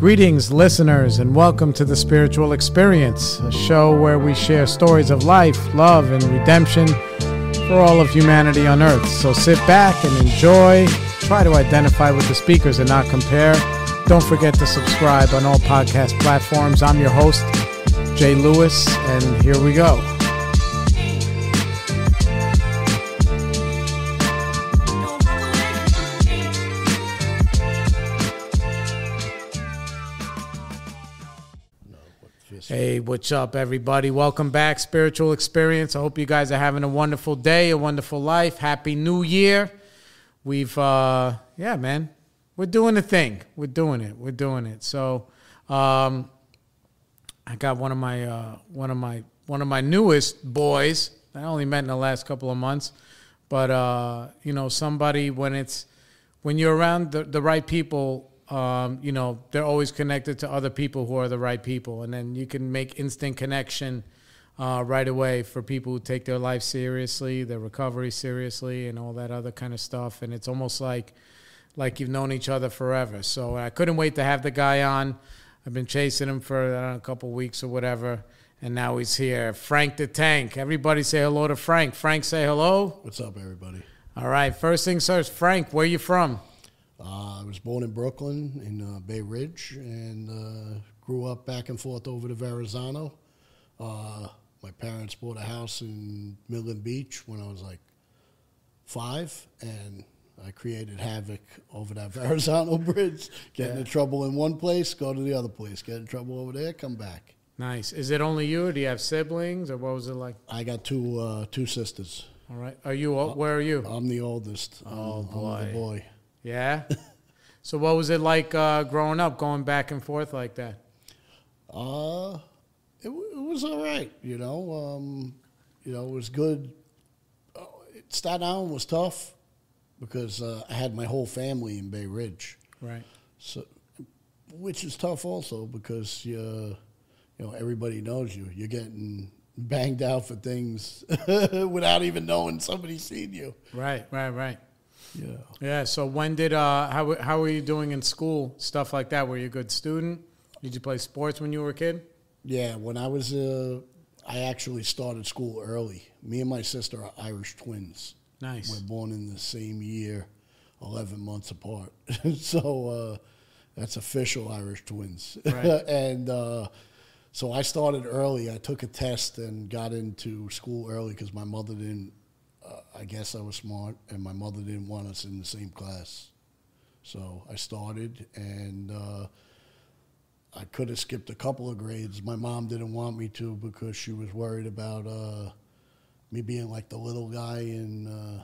Greetings, listeners, and welcome to the Spiritual Experience, a show where we share stories of life, love, and redemption for all of humanity on earth. So sit back and enjoy. Try to identify with the speakers and not compare. Don't forget to subscribe on all podcast platforms. I'm your host, Jay Lewis, and here we go. Hey, what's up, everybody? Welcome back, Spiritual Experience. I hope you guys are having a wonderful day, a wonderful life. Happy New Year. We've, uh, yeah, man, we're doing the thing. We're doing it. We're doing it. So, um, I got one of my, uh, one of my, one of my newest boys. I only met in the last couple of months, but uh, you know, somebody when it's when you're around the, the right people um, you know, they're always connected to other people who are the right people. And then you can make instant connection uh, right away for people who take their life seriously, their recovery seriously, and all that other kind of stuff. And it's almost like, like you've known each other forever. So I couldn't wait to have the guy on. I've been chasing him for know, a couple weeks or whatever. And now he's here. Frank the Tank. Everybody say hello to Frank. Frank, say hello. What's up, everybody? All right. First things first, Frank, where you from? Uh, I was born in Brooklyn in uh, Bay Ridge and uh, grew up back and forth over to Verrazano. Uh, my parents bought a house in Midland Beach when I was like five, and I created havoc over that Verrazano Bridge. Get yeah. in trouble in one place, go to the other place. Get in trouble over there, come back. Nice. Is it only you, or do you have siblings, or what was it like? I got two uh, two sisters. All right. Are you? Where are you? I'm the oldest. Oh I'm, boy. I'm the boy. Yeah. so what was it like uh, growing up, going back and forth like that? Uh, it, it was all right. You know, um, you know, it was good. Uh, Staten Island was tough because uh, I had my whole family in Bay Ridge. Right. So, which is tough also because you, you know, everybody knows you. You're getting banged out for things without even knowing somebody's seen you. Right. Right. Right. Yeah. Yeah. So when did uh how how were you doing in school stuff like that? Were you a good student? Did you play sports when you were a kid? Yeah. When I was uh, I actually started school early. Me and my sister are Irish twins. Nice. We're born in the same year, eleven months apart. so uh, that's official Irish twins. Right. and uh, so I started early. I took a test and got into school early because my mother didn't I guess I was smart, and my mother didn't want us in the same class. So I started, and uh, I could have skipped a couple of grades. My mom didn't want me to because she was worried about uh, me being like the little guy in uh,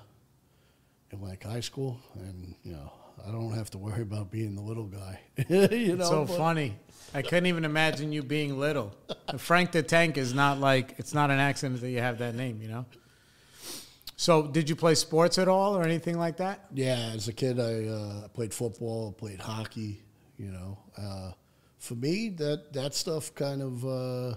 in like high school, and you know I don't have to worry about being the little guy. you know, so but. funny. I couldn't even imagine you being little. Frank the Tank is not like it's not an accident that you have that name. You know. So, did you play sports at all or anything like that? Yeah, as a kid, I uh, played football, played hockey. You know, uh, for me, that that stuff kind of uh,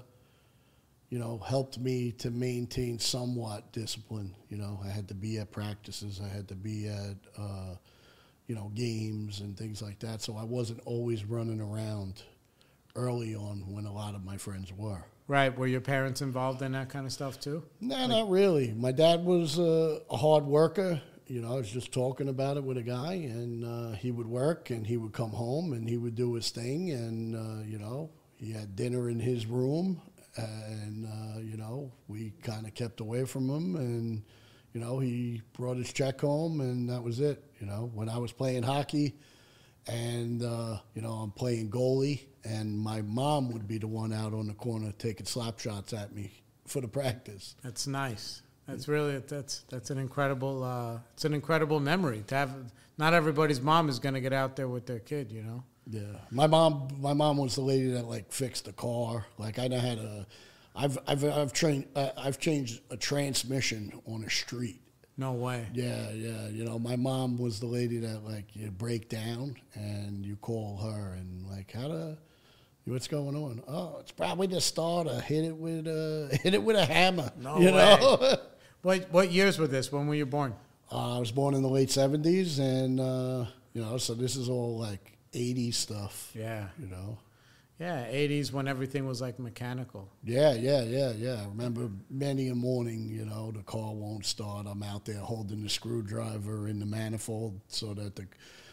you know helped me to maintain somewhat discipline. You know, I had to be at practices, I had to be at uh, you know games and things like that. So I wasn't always running around early on when a lot of my friends were. Right. Were your parents involved in that kind of stuff too? No, like, not really. My dad was uh, a hard worker. You know, I was just talking about it with a guy, and uh, he would work and he would come home and he would do his thing. And, uh, you know, he had dinner in his room. And, uh, you know, we kind of kept away from him. And, you know, he brought his check home, and that was it. You know, when I was playing hockey, and uh, you know I'm playing goalie, and my mom would be the one out on the corner taking slap shots at me for the practice. That's nice. That's really that's that's an incredible uh, it's an incredible memory to have. Not everybody's mom is going to get out there with their kid, you know. Yeah, my mom my mom was the lady that like fixed the car. Like I know how to. I've I've I've trained uh, I've changed a transmission on a street. No way. Yeah, yeah. You know, my mom was the lady that like you break down and you call her and like how to what's going on? Oh, it's probably the starter. Hit it with a hit it with a hammer. No you way. know. what what years were this? When were you born? Uh, I was born in the late seventies, and uh, you know, so this is all like 80s stuff. Yeah. You know. Yeah, 80s when everything was like mechanical. Yeah, yeah, yeah, yeah. I remember many a morning, you know, the car won't start. I'm out there holding the screwdriver in the manifold so that the,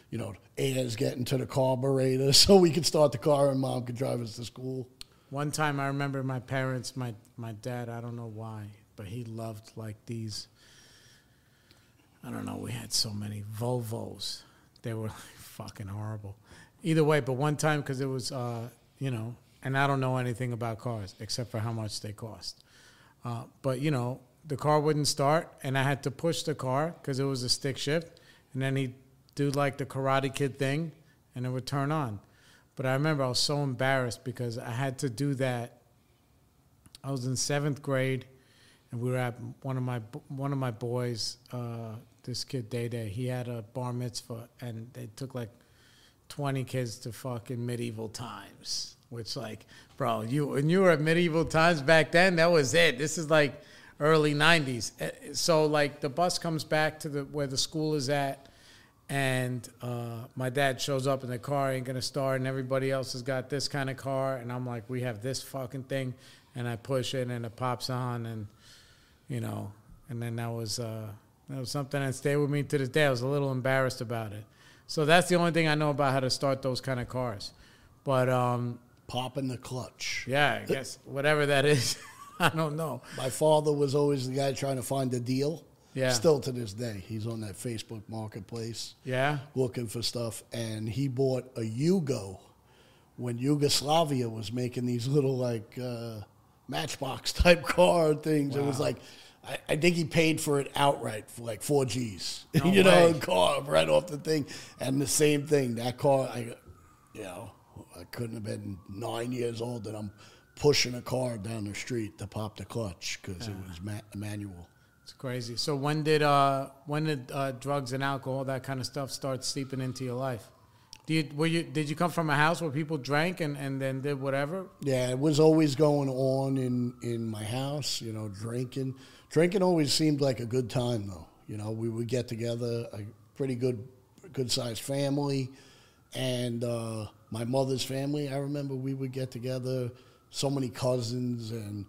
you know, air's getting to the carburetor so we could start the car and mom could drive us to school. One time I remember my parents, my, my dad, I don't know why, but he loved like these, I don't know, we had so many Volvos. They were fucking horrible. Either way, but one time, because it was, uh, you know, and I don't know anything about cars except for how much they cost. Uh, but you know, the car wouldn't start, and I had to push the car because it was a stick shift, and then he'd do like the Karate Kid thing, and it would turn on. But I remember I was so embarrassed because I had to do that. I was in seventh grade, and we were at one of my one of my boys. Uh, this kid Day Day, he had a bar mitzvah, and they took like 20 kids to fucking medieval times. Which, like, bro, you when you were at medieval times back then, that was it. This is like early 90s. Eh, So, like, the bus comes back to the where the school is at, and uh, my dad shows up in the car, ain't gonna start, and everybody else has got this kind of car, and I'm like, we have this fucking thing, and I push it, and it pops on, and you know, and then that was uh, that was something that stayed with me to this day. I was a little embarrassed about it. So that's the only thing I know about how to start those kind of cars. But um, Popping the clutch. yeah, I guess whatever that is, I don't know. My father was always the guy trying to find a deal. Yeah. Still to this day, he's on that Facebook marketplace Yeah, looking for stuff, and he bought a Yugo when Yugoslavia was making these little like uh, Matchbox type car things. It was like. I, I think he paid for it outright for like four G's, No you know, way. a car right off the thing. And the same thing, that car, I, you know, I couldn't have been nine years old and I'm pushing a car down the street to pop the clutch because it was ma- manual. It's crazy. So when did uh, when did uh, drugs and alcohol that kind of stuff start seeping into your life? Do you, were you did you come from a house where people drank and, and then did whatever? Yeah, it was always going on in in my house. You know, drinking. Drinking always seemed like a good time, though. You know, we would get together, a pretty good, good sized family, and uh, my mother's family. I remember we would get together, so many cousins, and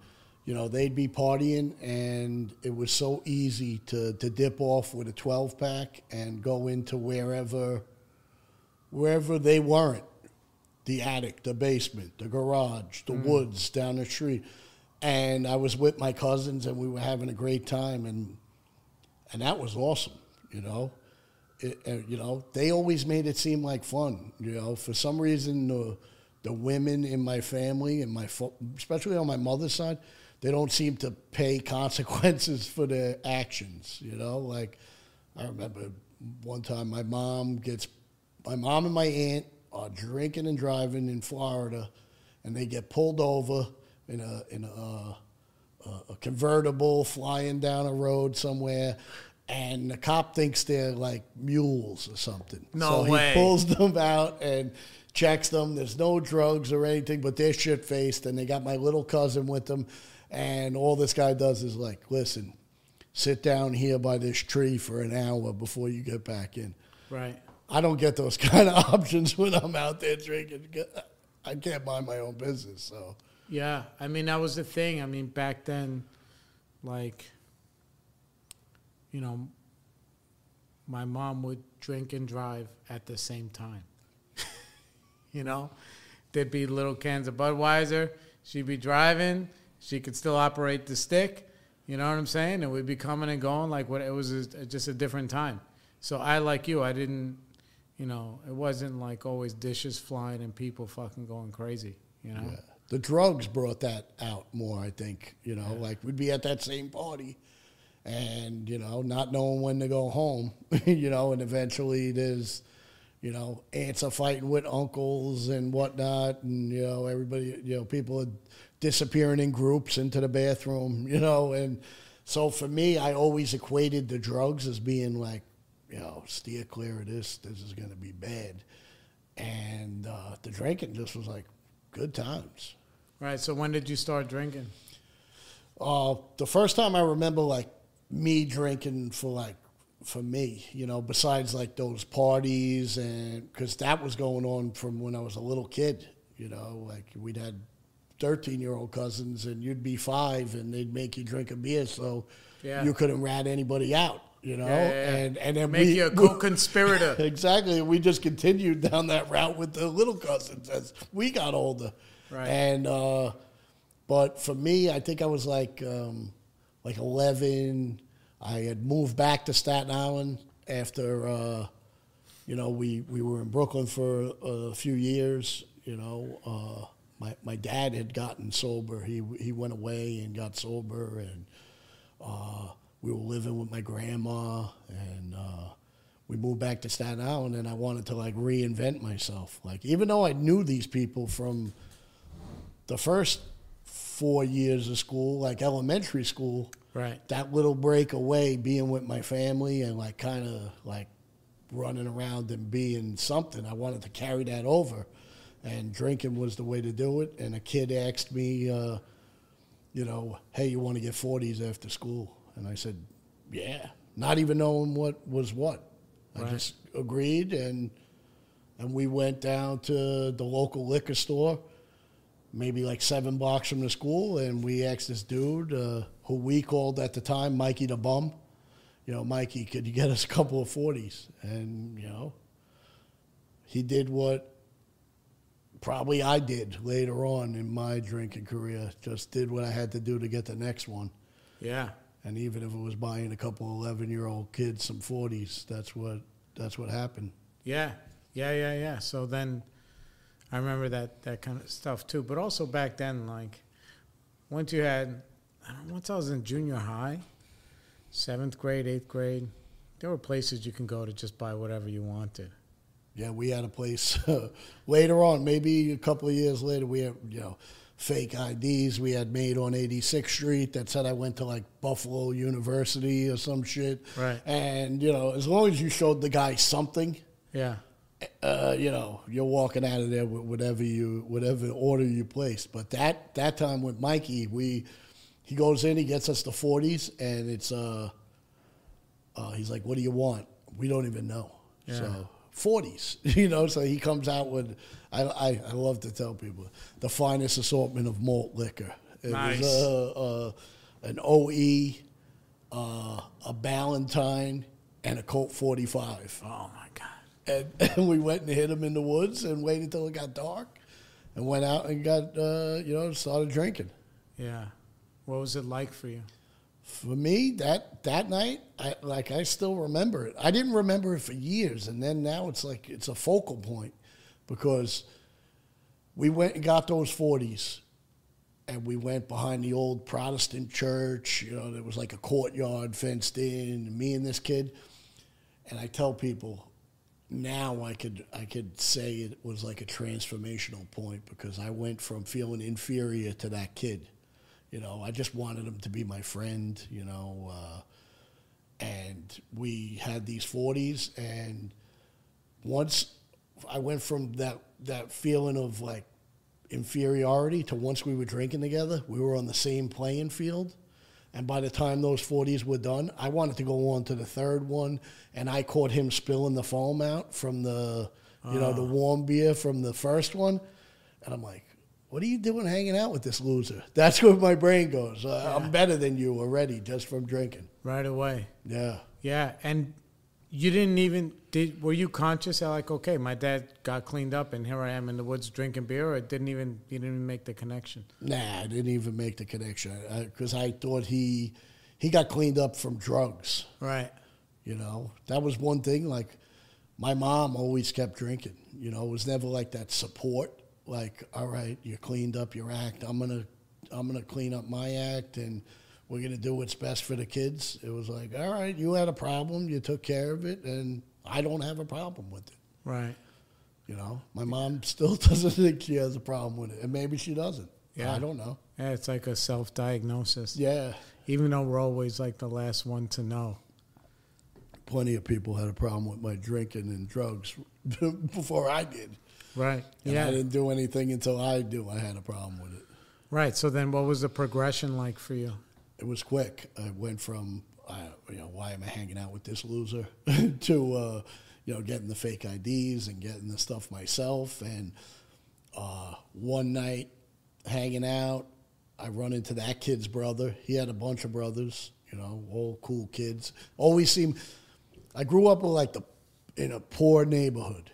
you know they'd be partying, and it was so easy to to dip off with a twelve pack and go into wherever, wherever they weren't the attic, the basement, the garage, the woods down the street. And I was with my cousins and we were having a great time and and that was awesome, you know. It, uh, you know, they always made it seem like fun, you know. For some reason the the women in my family and my especially on my mother's side, they don't seem to pay consequences for their actions, you know? Like I remember one time my mom gets my mom and my aunt are drinking and driving in Florida, and they get pulled over in a in a, uh, a, a convertible flying down a road somewhere, and the cop thinks they're like mules or something. No so way. He pulls them out and checks them. There's no drugs or anything, but they're shit faced, and they got my little cousin with them, and all this guy does is like, listen. Sit down here by this tree for an hour before you get back in. Right. I don't get those kind of options when I'm out there drinking. I can't mind my own business, so Yeah, I mean that was the thing. I mean back then, like, you know, my mom would drink and drive at the same time. you know, there'd be little cans of Budweiser. She'd be driving. She could still operate the stick. You know what I'm saying? And we'd be coming and going like what it was a, just a different time. So I like you. I didn't, you know, it wasn't like always dishes flying and people fucking going crazy. You know. yeah. the drugs brought that out more. I think you know, like we'd be at that same party, and you know, not knowing when to go home. you know, and eventually there's, you know, aunts are fighting with uncles and whatnot, and you know, everybody, you know, people are disappearing in groups into the bathroom. You know, and so for me, I always equated the drugs as being like, you know, steer clear of this. This is going to be bad. And uh, the drinking just was like good times. Right. So when did you start drinking? Uh, the first time I remember like me drinking for like for me, you know, besides like those parties and because that was going on from when I was a little kid, you know, like we'd had 13 year old cousins and you'd be five and they'd make you drink a beer so Yeah. you couldn't rat anybody out, you know, Yeah, yeah, and and then Make we, you a we- co-conspirator. exactly. We just continued down that route with the little cousins as we got older. Right. And uh, but for me, I think I was like um, like eleven. I had moved back to Staten Island after uh, you know we we were in Brooklyn for a few years. You know, uh, my my dad had gotten sober. He he went away and got sober and uh, we were living with my grandma, and uh, we moved back to Staten Island, and I wanted to like reinvent myself. Like even though I knew these people from the first four years of school, like elementary school, Right. that little break away, being with my family, and like kind of like running around and being something, I wanted to carry that over, and drinking was the way to do it. And a kid asked me. Uh, you know, hey, you want to get 40s after school? And I said, yeah, not even knowing what was what. I Right. just agreed, and and we went down to the local liquor store, maybe like seven blocks from the school, and we asked this dude uh, who we called at the time Mikey the Bum. You know, Mikey, could you get us a couple of 40s? And, you know, he did what probably I did later on in my drinking career. Just did what I had to do to get the next one. Yeah. And even if it was buying a couple eleven year old kids some forties, that's what that's what happened. Yeah, yeah, yeah, yeah. So then, I remember that that kind of stuff too. But also back then, like once you had, I know, once I was in junior high, seventh grade, eighth grade, there were places you can go to just buy whatever you wanted. Yeah, we had a place later on, maybe a couple of years later, we had, you know, fake IDs we had made on 86th Street that said I went to like Buffalo University or some shit. Right. And, you know, as long as you showed the guy something, Yeah, uh, you know, you're walking out of there with whatever you, whatever order you placed. But that that time with Mikey, we, he goes in, he gets us the 40s, and it's, uh, uh, he's like, "What do you want?" We don't even know. Yeah. So 40s, you know. So he comes out with, I, I, I love to tell people, the finest assortment of malt liquor. It Nice. was uh, uh, an OE, uh, a Ballantine, and a Colt 45. Oh my god. And, and we went and hit him in the woods and waited till it got dark, and went out and got uh, you know started drinking. Yeah. What was it like for you? For me, that that night, I, like I still remember it. I didn't remember it for years, and then now it's like it's a focal point because we went and got those forties, and we went behind the old Protestant church. You know, there was like a courtyard fenced in. Me and this kid, and I tell people now I could I could say it was like a transformational point because I went from feeling inferior to that kid. You know, I just wanted him to be my friend. You know, uh, and we had these forties, and once I went from that that feeling of like inferiority to once we were drinking together, we were on the same playing field. And by the time those 40s were done, I wanted to go on to the third one, and I caught him spilling the foam out from the, you know, the warm beer from the first one, and I'm like, "What are you doing hanging out with this loser?" That's where my brain goes. Uh, I'm better than you already just from drinking. Right away. Yeah. Yeah, and you didn't even did. Were you conscious? That like, okay, my dad got cleaned up, and here I am in the woods drinking beer. Or it didn't even you didn't even make the connection. Nah, I didn't even make the connection because I thought he he got cleaned up from drugs. Right. You know, that was one thing. Like, my mom always kept drinking. You know, it was never like that support. Like, all right, you cleaned up your act. I'm gonna, I'm gonna clean up my act, and we're gonna do what's best for the kids. It was like, all right, you had a problem, you took care of it, and I don't have a problem with it. Right. You know, my mom still doesn't think she has a problem with it, and maybe she doesn't. Yeah. I don't know. Yeah, it's like a self-diagnosis. Yeah, Even though we're always like the last one to know. plenty of people had a problem with my drinking and drugs before I did. Right. And yeah. I didn't do anything until I do. I had a problem with it. Right. So then, what was the progression like for you? It was quick. I went from I, you know, why am I hanging out with this loser? to uh, you know, getting the fake IDs and getting the stuff myself. And uh, one night, hanging out, I run into that kid's brother. He had a bunch of brothers, you know, all cool kids. Always seem. I grew up with like the in a poor neighborhood,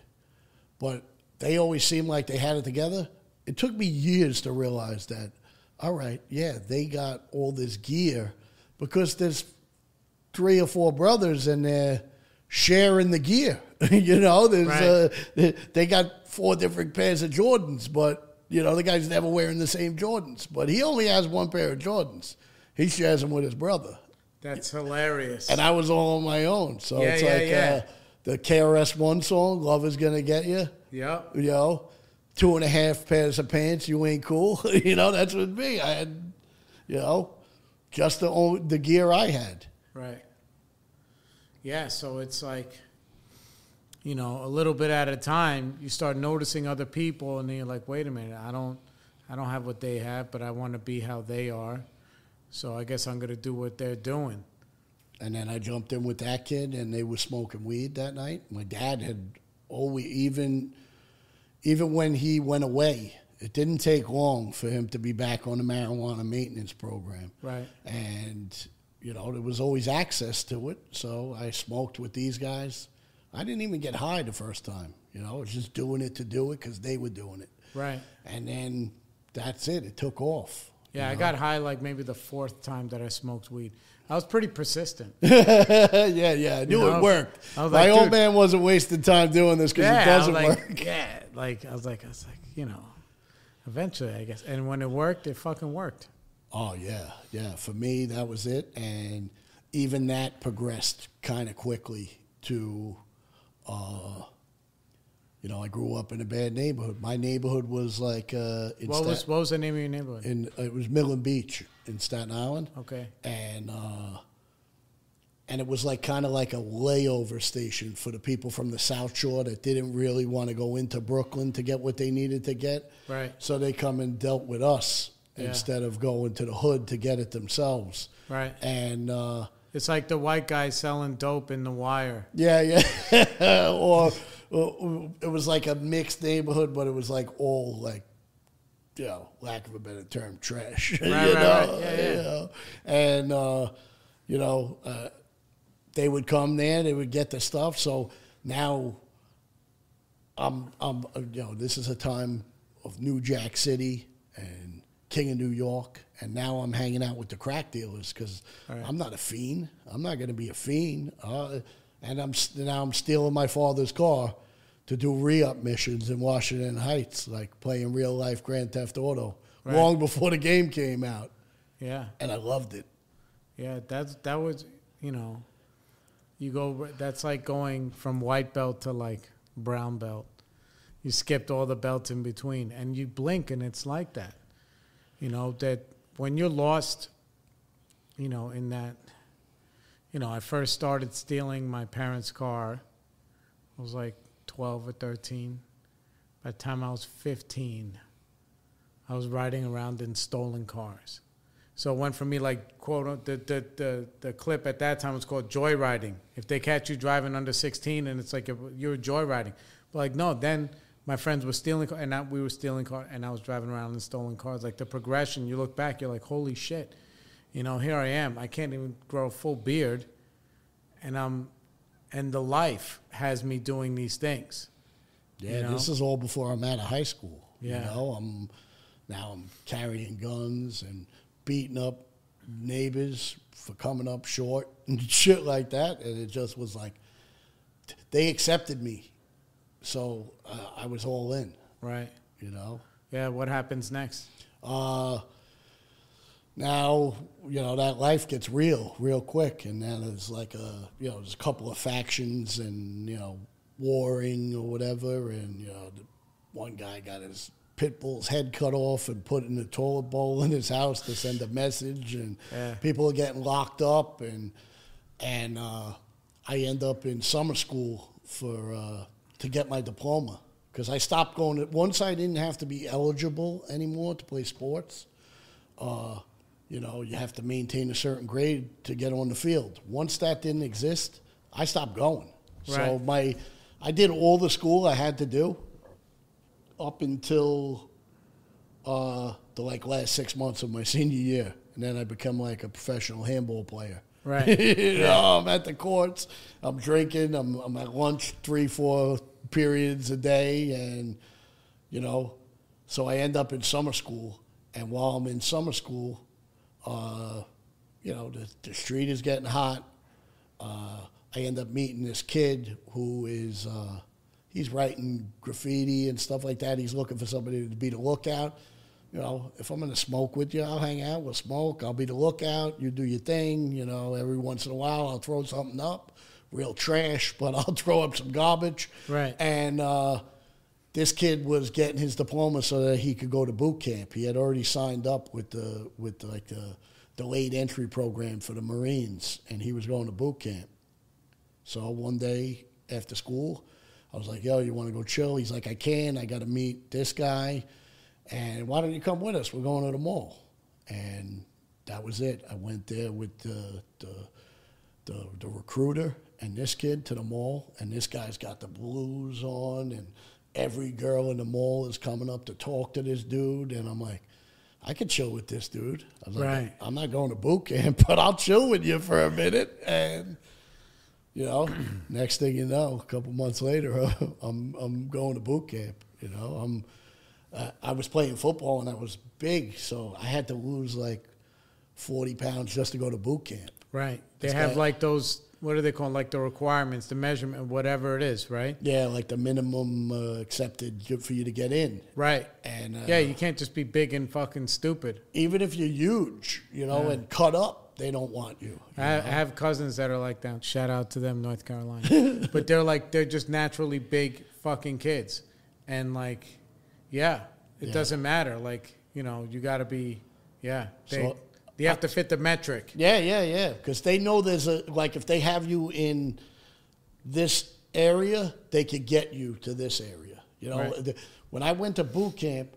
but they always seemed like they had it together. It took me years to realize that. All right, yeah, they got all this gear because there's three or four brothers and they're sharing the gear. you know, there's Right. uh, they got four different pairs of Jordans, but you know the guy's never wearing the same Jordans. But he only has one pair of Jordans. He shares them with his brother, That's hilarious. and I was all on my own. So Yeah, it's yeah, like yeah. Uh, the KRS One song, "Love Is Gonna Get You." Yep. You know, two and a half pairs of pants. You ain't cool. you know, that's with me. I had, you know, just the only, the gear I had. Right. Yeah, so it's like, you know, a little bit at a time, you start noticing other people, and then you're like, wait a minute, I don't, I don't have what they have, but I want to be how they are. So I guess I'm gonna do what they're doing. And then I jumped in with that kid, and they were smoking weed that night. My dad had Oh, always even even when he went away, it didn't take long for him to be back on the marijuana maintenance program. Right. And you know there was always access to it, so I smoked with these guys. I didn't even get high the first time. You know, I was just doing it to do it because they were doing it. Right. And then that's it. It took off. Yeah, I got high like maybe the fourth time that I smoked weed. I was pretty persistent. yeah, yeah, I knew You know, it worked. Was My like, old man wasn't wasting time doing this because yeah, it doesn't like, work. Yeah, like I was like, I was like, you know, eventually, I guess. And when it worked, it fucking worked. Oh yeah, yeah. For me, that was it, and even that progressed kind of quickly to, uh, you know, I grew up in a bad neighborhood. My neighborhood was like uh, What was what was the name of your neighborhood? in it was Midland Beach in Staten Island. Okay. and uh, and it was like kind of like a layover station for the people from the South Shore that didn't really want to go into Brooklyn to get what they needed to get. Right. So they come and dealt with us Yeah. instead of going to the hood to get it themselves. Right. And uh, It's like the white guy selling dope in the wire. yeah, yeah, or, or it was like a mixed neighborhood, but it was like all like. You know, lack of a better term, trash. you Right, right, know? right. Yeah, yeah. You know? And uh, you know, uh, they would come there, they would get the stuff. So now, I'm, I'm, uh, you know, this is a time of New Jack City and King of New York, and now I'm hanging out with the crack dealers because I'm not a fiend. I'm not going to be a fiend, uh, and I'm now I'm stealing my father's car to do re-up missions in Washington Heights, like playing real life Grand Theft Auto, Right. long before the game came out, Yeah. and I loved it. Yeah, that's that was you know, you go. That's like going from white belt to like brown belt. You skipped all the belts in between, and you blink, and it's like that. You know that when you're lost, you know in that. You know, I first started stealing my parents' car. I was like twelve or thirteen. By the time I was fifteen, I was riding around in stolen cars. So it went from me like quote the the the, the clip at that time was called joyriding. If they catch you driving under sixteen and it's like you're, you're joyriding, but like no, then my friends were stealing car and I, we were stealing car and I was driving around in stolen cars. Like the progression, you look back, you're like holy shit, you know here I am. I can't even grow a full beard, and I'm, and the life has me doing these things. Yeah, You know? this is all before I'm out of high school. Yeah. You know, I'm now I'm carrying guns and beating up neighbors for coming up short and shit like that. And it just was like they accepted me, so uh, I was all in. Right. You know. Yeah. What happens next? Uh, now you know that life gets real real quick, and then there's like a you know there's a couple of factions and you know warring or whatever, and you know the one guy got his pit bull's head cut off and put in a toilet bowl in his house to send a message, and Yeah. people are getting locked up, and and uh, I end up in summer school for uh, to get my diploma because I stopped going. To, once I didn't have to be eligible anymore to play sports, uh, you know, you have to maintain a certain grade to get on the field. Once that didn't exist, I stopped going. So my, I did all the school I had to do up until uh, the like last six months of my senior year, and then I become like a professional handball player. Right. you know, I'm at the courts, I'm drinking, I'm, I'm at lunch three, four periods a day, and you know, so I end up in summer school, and while I'm in summer school, uh, you know, the, the street is getting hot. Uh, I end up meeting this kid who is uh, he's writing graffiti and stuff like that. He's looking for somebody to be the lookout. You know, if I'm gonna smoke with you, I'll hang out. We'll smoke. I'll be the lookout. You do your thing. You know, every once in a while, I'll throw something up, real trash, but I'll throw up some garbage. Right. And uh, this kid was getting his diploma so that he could go to boot camp. He had already signed up with the with like the delayed entry program for the Marines, and he was going to boot camp. So one day after school, I was like, "Yo, you want to go chill?" He's like, "I can. I got to meet this guy, and why don't you come with us? We're going to the mall." And that was it. I went there with the the the, the recruiter and this kid to the mall, and this guy's got the blues on, and every girl in the mall is coming up to talk to this dude, and I'm like. I could chill with this dude. I was like, Right. I'm not going to boot camp, but I'll chill with you for a minute. And you know, next thing you know, a couple months later, I'm I'm going to boot camp. You know, I'm uh, I was playing football and I was big, so I had to lose like forty pounds just to go to boot camp. Right. They This have guy- like those. What are they called? Like the requirements, the measurement, whatever it is. Right. Yeah, like the minimum uh, accepted for you to get in. Right. And uh, Yeah, you can't just be big and fucking stupid. even if you're huge, you know, and cut up, they don't want you. I, I have cousins that are like that. Shout out to them, North Carolina. but they're like they're just naturally big fucking kids, and like, yeah, it Yeah. doesn't matter. Like you know, you got to be, yeah. They So- you have to fit the metric. Yeah, yeah, yeah. Because they know there's a like if they have you in this area, they could get you to this area. You know, Right. the, when I went to boot camp,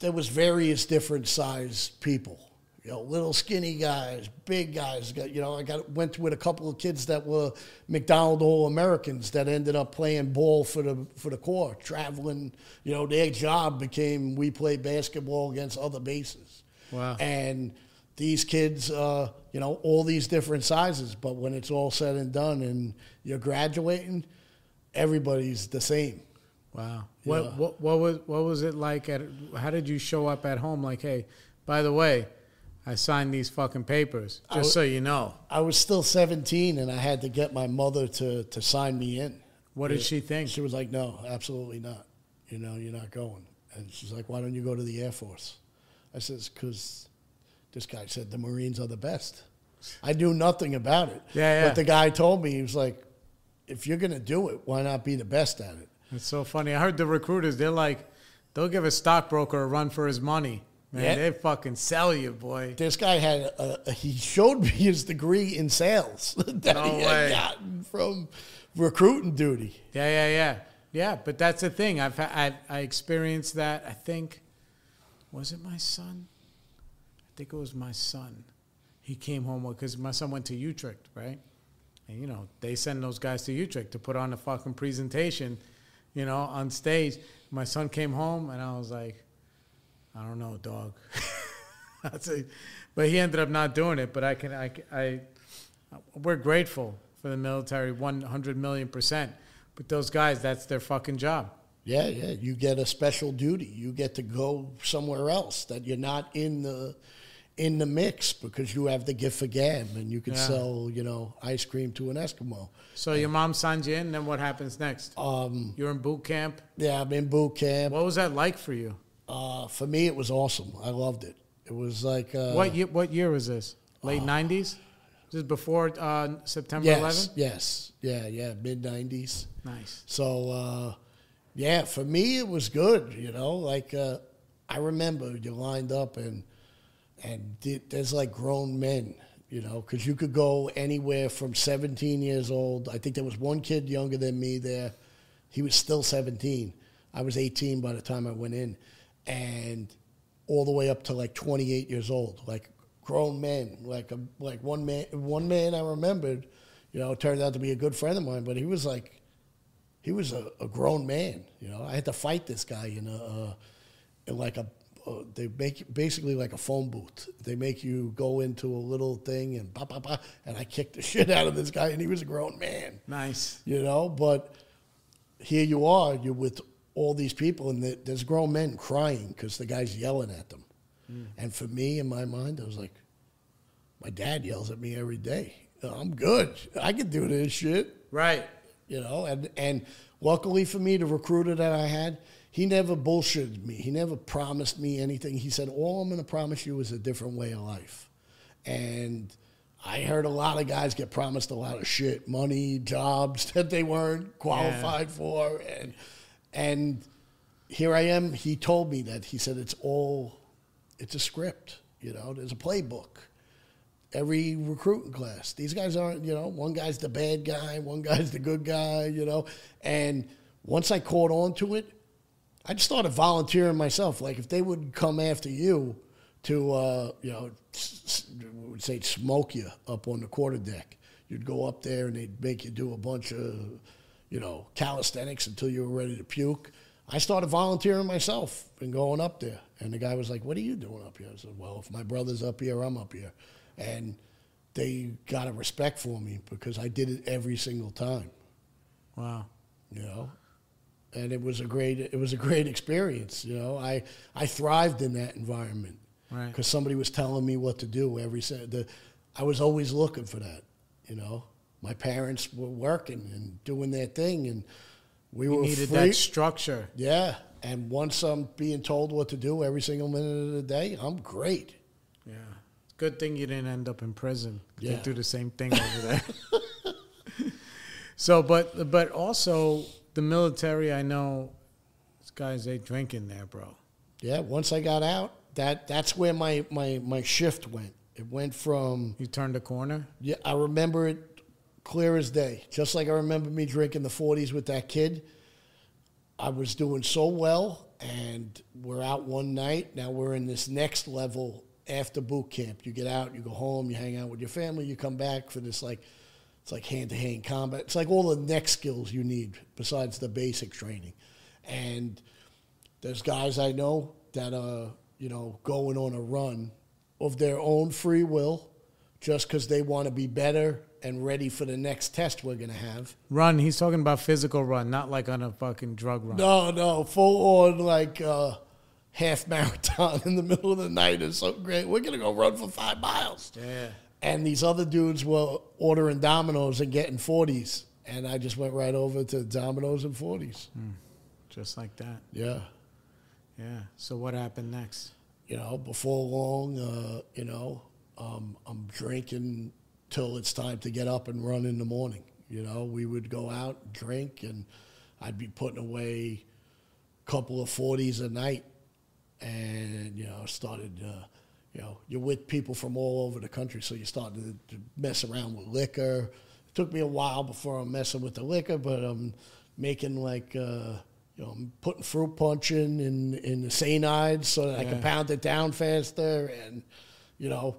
there was various different size people. You know, little skinny guys, big guys. Got you know, I got went with a couple of kids that were McDonald All Americans that ended up playing ball for the for the Corps, traveling. You know, their job became we play basketball against other bases. Wow. And these kids, uh, you know, all these different sizes, but when it's all said and done and you're graduating, everybody's the same. Wow. Yeah. What what what was what was it like at? How did you show up at home? Like, hey, by the way, I signed these fucking papers, just so you know. I was still 17 and I had to get my mother to, to sign me in. What did she think? She was like, no, absolutely not. You know, you're not going. And she's like, why don't you go to the Air Force? I says, because this guy said the Marines are the best. I knew nothing about it. Yeah, yeah. But the guy told me, he was like, if you're going to do it, why not be the best at it? It's so funny. I heard the recruiters. They're like, they'll give a stockbroker a run for his money. Man, Yeah. they fucking sell you, boy. This guy had, a, a- he showed me his degree in sales that No he had way. gotten from recruiting duty. Yeah, yeah, yeah, yeah. But that's the thing. I've had, I, I experienced that. I think, was it my son? Think it was my son. He came home because my son went to Utrecht, right? And you know they send those guys to Utrecht to put on a fucking presentation, you know, on stage. My son came home and I was like, I don't know, dog. But he ended up not doing it. But I can, I, I, we're grateful for the military, one hundred million percent. But those guys, that's their fucking job. Yeah, yeah. You get a special duty. You get to go somewhere else that you're not in the in the mix because you have the gift for gab and you can Yeah. sell, you know, ice cream to an Eskimo. So your mom signs you in, then what happens next? Um, You're in boot camp. yeah, I'm in boot camp. What was that like for you? Uh, for me, it was awesome. I loved it. It was like uh, what year? What year was this? Late nineties. This is before uh, September Yes, 11th. yes, yeah, yeah, mid '90s. Nice. So uh, yeah, for me it was good. You know, like uh, I remember you lined up and and th- there's like grown men. You know, because you could go anywhere from 17 years old. I think there was one kid younger than me there. He was still 17. I was 18 by the time I went in, and all the way up to like 28 years old. Like grown men. Like a like one man one man I remembered, you know, turned out to be a good friend of mine, but he was like he was a, a grown man. You know, I had to fight this guy in a uh, in like a uh, they make basically like a phone booth. They make you go into a little thing and bah, bah, bah, and I kicked the shit out of this guy, and he was a grown man. Nice. You know, but here you are, you're with all these people, and there's grown men crying because the guy's yelling at them. Mm. And for me, in my mind, I was like, my dad yells at me every day. I'm good. I can do this shit. Right. You know, and and luckily for me, the recruiter that I had, he never bullshitted me. He never promised me anything. He said, All I'm going to promise you is a different way of life. And I heard a lot of guys get promised a lot of shit money, jobs that they weren't qualified yeah. for. And, and here I am. He told me that. He said, It's all, it's a script. You know, there's a playbook. Every recruiting class. These guys aren't, you know, one guy's the bad guy, one guy's the good guy, you know. And once I caught on to it, I just started volunteering myself. Like if they would come after you to, uh, you know, would say smoke you up on the quarter deck, you'd go up there and they'd make you do a bunch of, you know, calisthenics until you were ready to puke. I started volunteering myself and going up there. And the guy was like, "What are you doing up here?" I said, "Well, if my brother's up here, I'm up here." And they got a respect for me because I did it every single time. Wow. You know, and it was a great it was a great experience. You know, I I thrived in that environment because right. somebody was telling me what to do every the I was always looking for that. You know, my parents were working and doing their thing, and we you were needed free. that structure. Yeah, and once I'm being told what to do every single minute of the day, I'm great. Yeah, good thing you didn't end up in prison. Yeah, do the same thing over there. so, but but also the military, I know these guys they drinking there, bro. Yeah, once I got out, that that's where my my my shift went. It went from you turned a corner. Yeah, I remember it clear as day. Just like I remember me drinking the 40s with that kid. I was doing so well, and we're out one night. Now we're in this next level after boot camp. You get out, you go home, you hang out with your family, you come back for this like it's like hand to hand combat. It's like all the next skills you need besides the basic training. And there's guys I know that are, you know, going on a run of their own free will just because they want to be better and ready for the next test we're going to have. Run, he's talking about physical run, not like on a fucking drug run. No, no, full on like uh, half marathon in the middle of the night is so great. We're going to go run for five miles. Yeah and these other dudes were ordering Domino's and getting 40s. And I just went right over to Domino's and 40s. Mm. Just like that. Yeah. Yeah. So what happened next? You know, before long, uh, you know, um, I'm drinking till it's time to get up and run in the morning. You know, we would go out, drink, and I'd be putting away a couple of 40s a night. And, you know, started. Uh, you know, you're with people from all over the country, so you start to, to mess around with liquor. It took me a while before I'm messing with the liquor, but I'm making like, uh, you know, I'm putting fruit punch in in, in the Sainides so that yeah. I can pound it down faster. And, you know,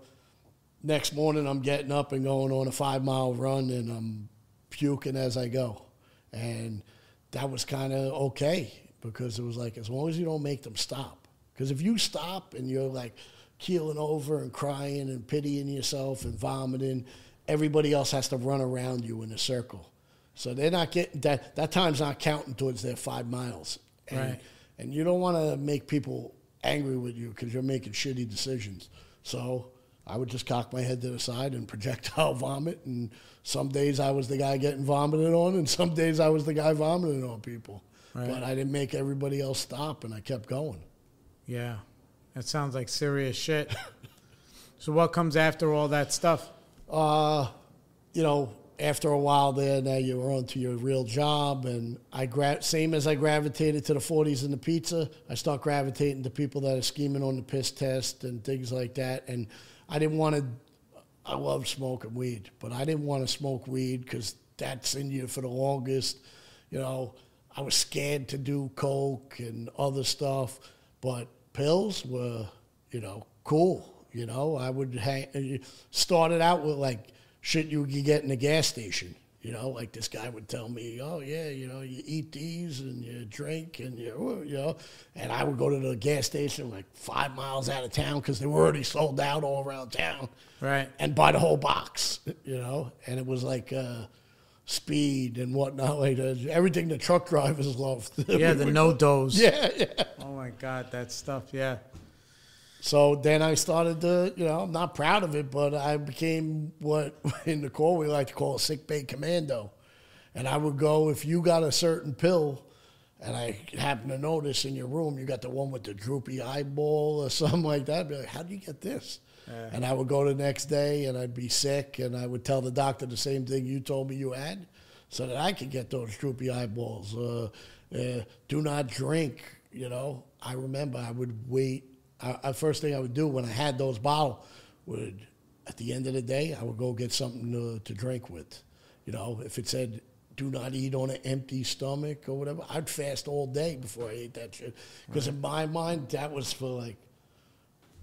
next morning I'm getting up and going on a five mile run and I'm puking as I go. And that was kind of okay because it was like, as long as you don't make them stop. Because if you stop and you're like, keeling over and crying and pitying yourself and vomiting. Everybody else has to run around you in a circle. So they're not getting that. That time's not counting towards their five miles. And, right. And you don't want to make people angry with you because you're making shitty decisions. So I would just cock my head to the side and projectile vomit. And some days I was the guy getting vomited on, and some days I was the guy vomiting on people. Right. But I didn't make everybody else stop, and I kept going. Yeah. That sounds like serious shit. so what comes after all that stuff? Uh, you know, after a while there, now you're on to your real job, and I gra- same as I gravitated to the 40s and the pizza, I start gravitating to people that are scheming on the piss test and things like that. And I didn't want to. I love smoking weed, but I didn't want to smoke weed because that's in you for the longest. You know, I was scared to do coke and other stuff, but pills were, you know, cool. You know, I would hang, started out with like shit you could get in a gas station. You know, like this guy would tell me, "Oh yeah, you know, you eat these and you drink and you, you know," and I would go to the gas station like five miles out of town because they were already sold out all around town, Right. and buy the whole box. You know, and it was like uh, speed and whatnot, like everything the truck drivers loved. Yeah, the NoDoz. yeah, yeah. Oh my God, that stuff. Yeah. So then I started to, you know, I'm not proud of it, but I became what in the Corps we like to call a sick bay commando. And I would go, if you got a certain pill, and I happen to notice in your room you got the one with the droopy eyeball or something like that, I'd be like, how do you get this? And I would go the next day and I'd be sick and I would tell the doctor the same thing you told me you had so that I could get those droopy eyeballs. Uh, uh, do not drink, you know. I remember I would wait. I, I, first thing I would do when I had those bottles would, at the end of the day, I would go get something to, to drink with. You know, if it said do not eat on an empty stomach or whatever, I'd fast all day before I ate that shit. Because in my mind, that was for like,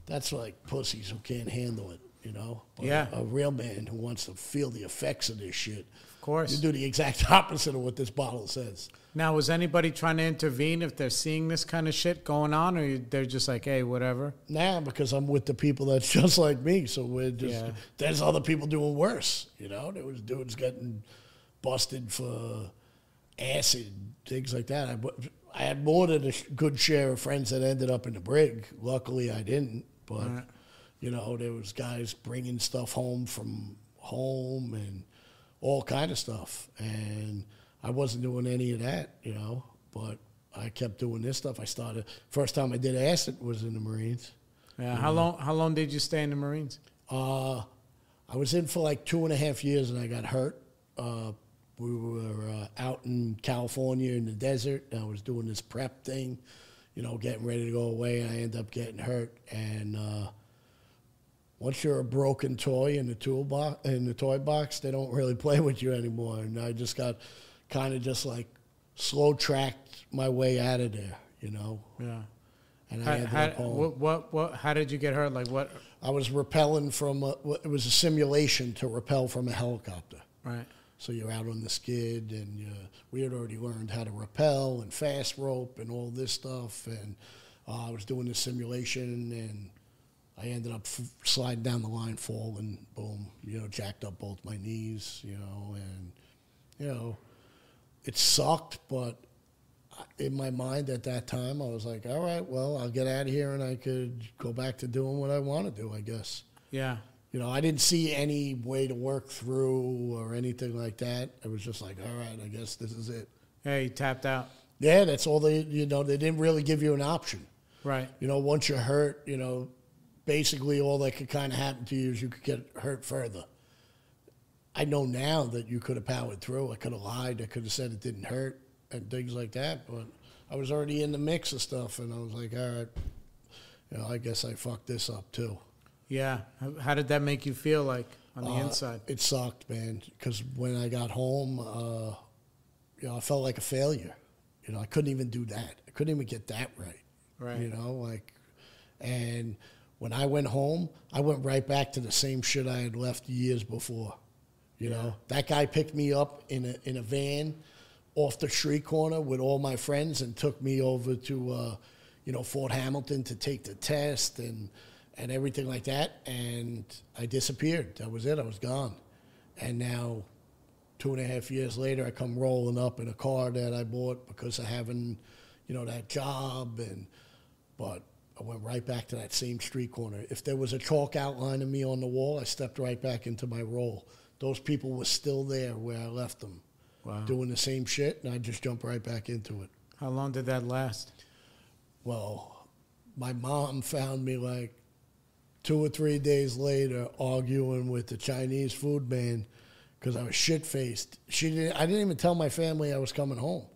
that's like pussies who can't handle it, you know? But Yeah. A, real man who wants to feel the effects of this shit. Of course. You do the exact opposite of what this bottle says. Now, was anybody trying to intervene if they're seeing this kind of shit going on, or they're just like, hey, whatever? Now, because I'm with the people that's just like me, so we're just, Yeah. there's other people doing worse, you know? There was dudes getting busted for acid, things like that. I, I had more than a good share of friends that ended up in the brig. Luckily, I didn't, but, Right. you know, there was guys bringing stuff home from home and all kind of stuff. And I wasn't doing any of that, you know, but I kept doing this stuff. I started, first time I did acid was in the Marines. Yeah. How long? How long did you stay in the Marines? Uh, I was in for like two and a half years and I got hurt. Uh, we were uh, out in California in the desert. and I was doing this prep thing, you know, getting ready to go away. I end up getting hurt. And uh, once you're a broken toy in the toolbox in the toy box, they don't really play with you anymore. And I just got kind of just like slow tracked my way out of there, you know. Yeah. And I How, ended how, up home. what, what, what, how did you get hurt? Like what? I was rappelling from a, it was a simulation to rappel from a helicopter. Right. So you're out on the skid, and uh, we had already learned how to rappel and fast rope and all this stuff. And uh, I was doing this simulation, and I ended up f- sliding down the line, falling, boom, you know, jacked up both my knees, you know, and you know, it sucked, but in my mind at that time, I was like, all right, well, I'll get out of here, and I could go back to doing what I want to do, I guess. Yeah. You know, I didn't see any way to work through or anything like that. It was just like, all right, I guess this is it. Yeah. You tapped out. Yeah, that's all they, you know, they didn't really give you an option. Right. You know, once you're hurt, you know, basically all that could kind of happen to you is you could get hurt further. I know now that you could have powered through. I could have lied. I could have said it didn't hurt and things like that. But I was already in the mix of stuff, and I was like, all right, you know, I guess I fucked this up too. Yeah. How, did that make you feel like on the Uh, inside? It sucked, man, because when I got home, uh, you know, I felt like a failure. You know, I couldn't even do that. I couldn't even get that right. Right. You know, like, and when I went home, I went right back to the same shit I had left years before. You know, that guy picked me up in a in a van off the street corner with all my friends and took me over to, uh, you know, Fort Hamilton to take the test and and everything like that. And I disappeared. That was it. I was gone. And now, two and a half years later, I come rolling up in a car that I bought because of having, you know, that job. And but I went right back to that same street corner. If there was a chalk outline of me on the wall, I stepped right back into my role. Those people were still there where I left them, Wow. doing the same shit, and I just jumped right back into it. How long did that last? Well, my mom found me like two or three days later arguing with the Chinese food man because I was shit faced. She didn't. I didn't even tell my family I was coming home.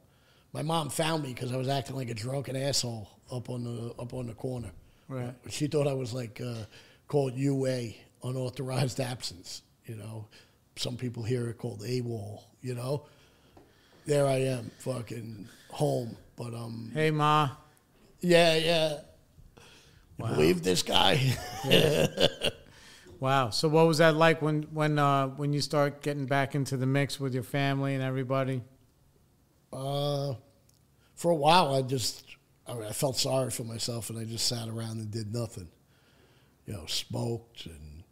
My mom found me because I was acting like a drunken asshole up on the up on the corner. Right. She thought I was like uh, called UA, unauthorized absence. You know, some people hear it called AWOL. You know, there I am, fucking home. But um, Hey, Ma. yeah, yeah. You believe this guy? Wow. So what was that like when when uh, when you start getting back into the mix with your family and everybody? Uh, for a while, I just I, mean, I felt sorry for myself, and I just sat around and did nothing. You know, smoked and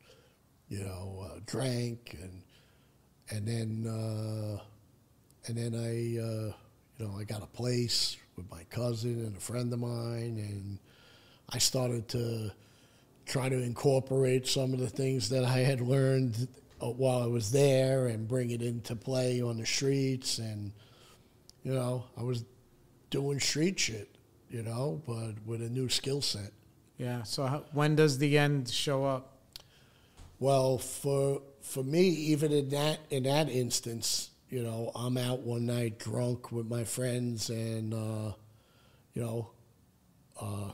you know uh, drank and and then uh, and then I uh, you know I got a place with my cousin and a friend of mine, and I started to try to incorporate some of the things that I had learned uh, while I was there and bring it into play on the streets. And, you know, I was doing street shit, you know, but with a new skill set. Yeah. So how, when does the end show up? Well, for for me, even in that in that instance, you know, I'm out one night drunk with my friends, and uh, you know, uh,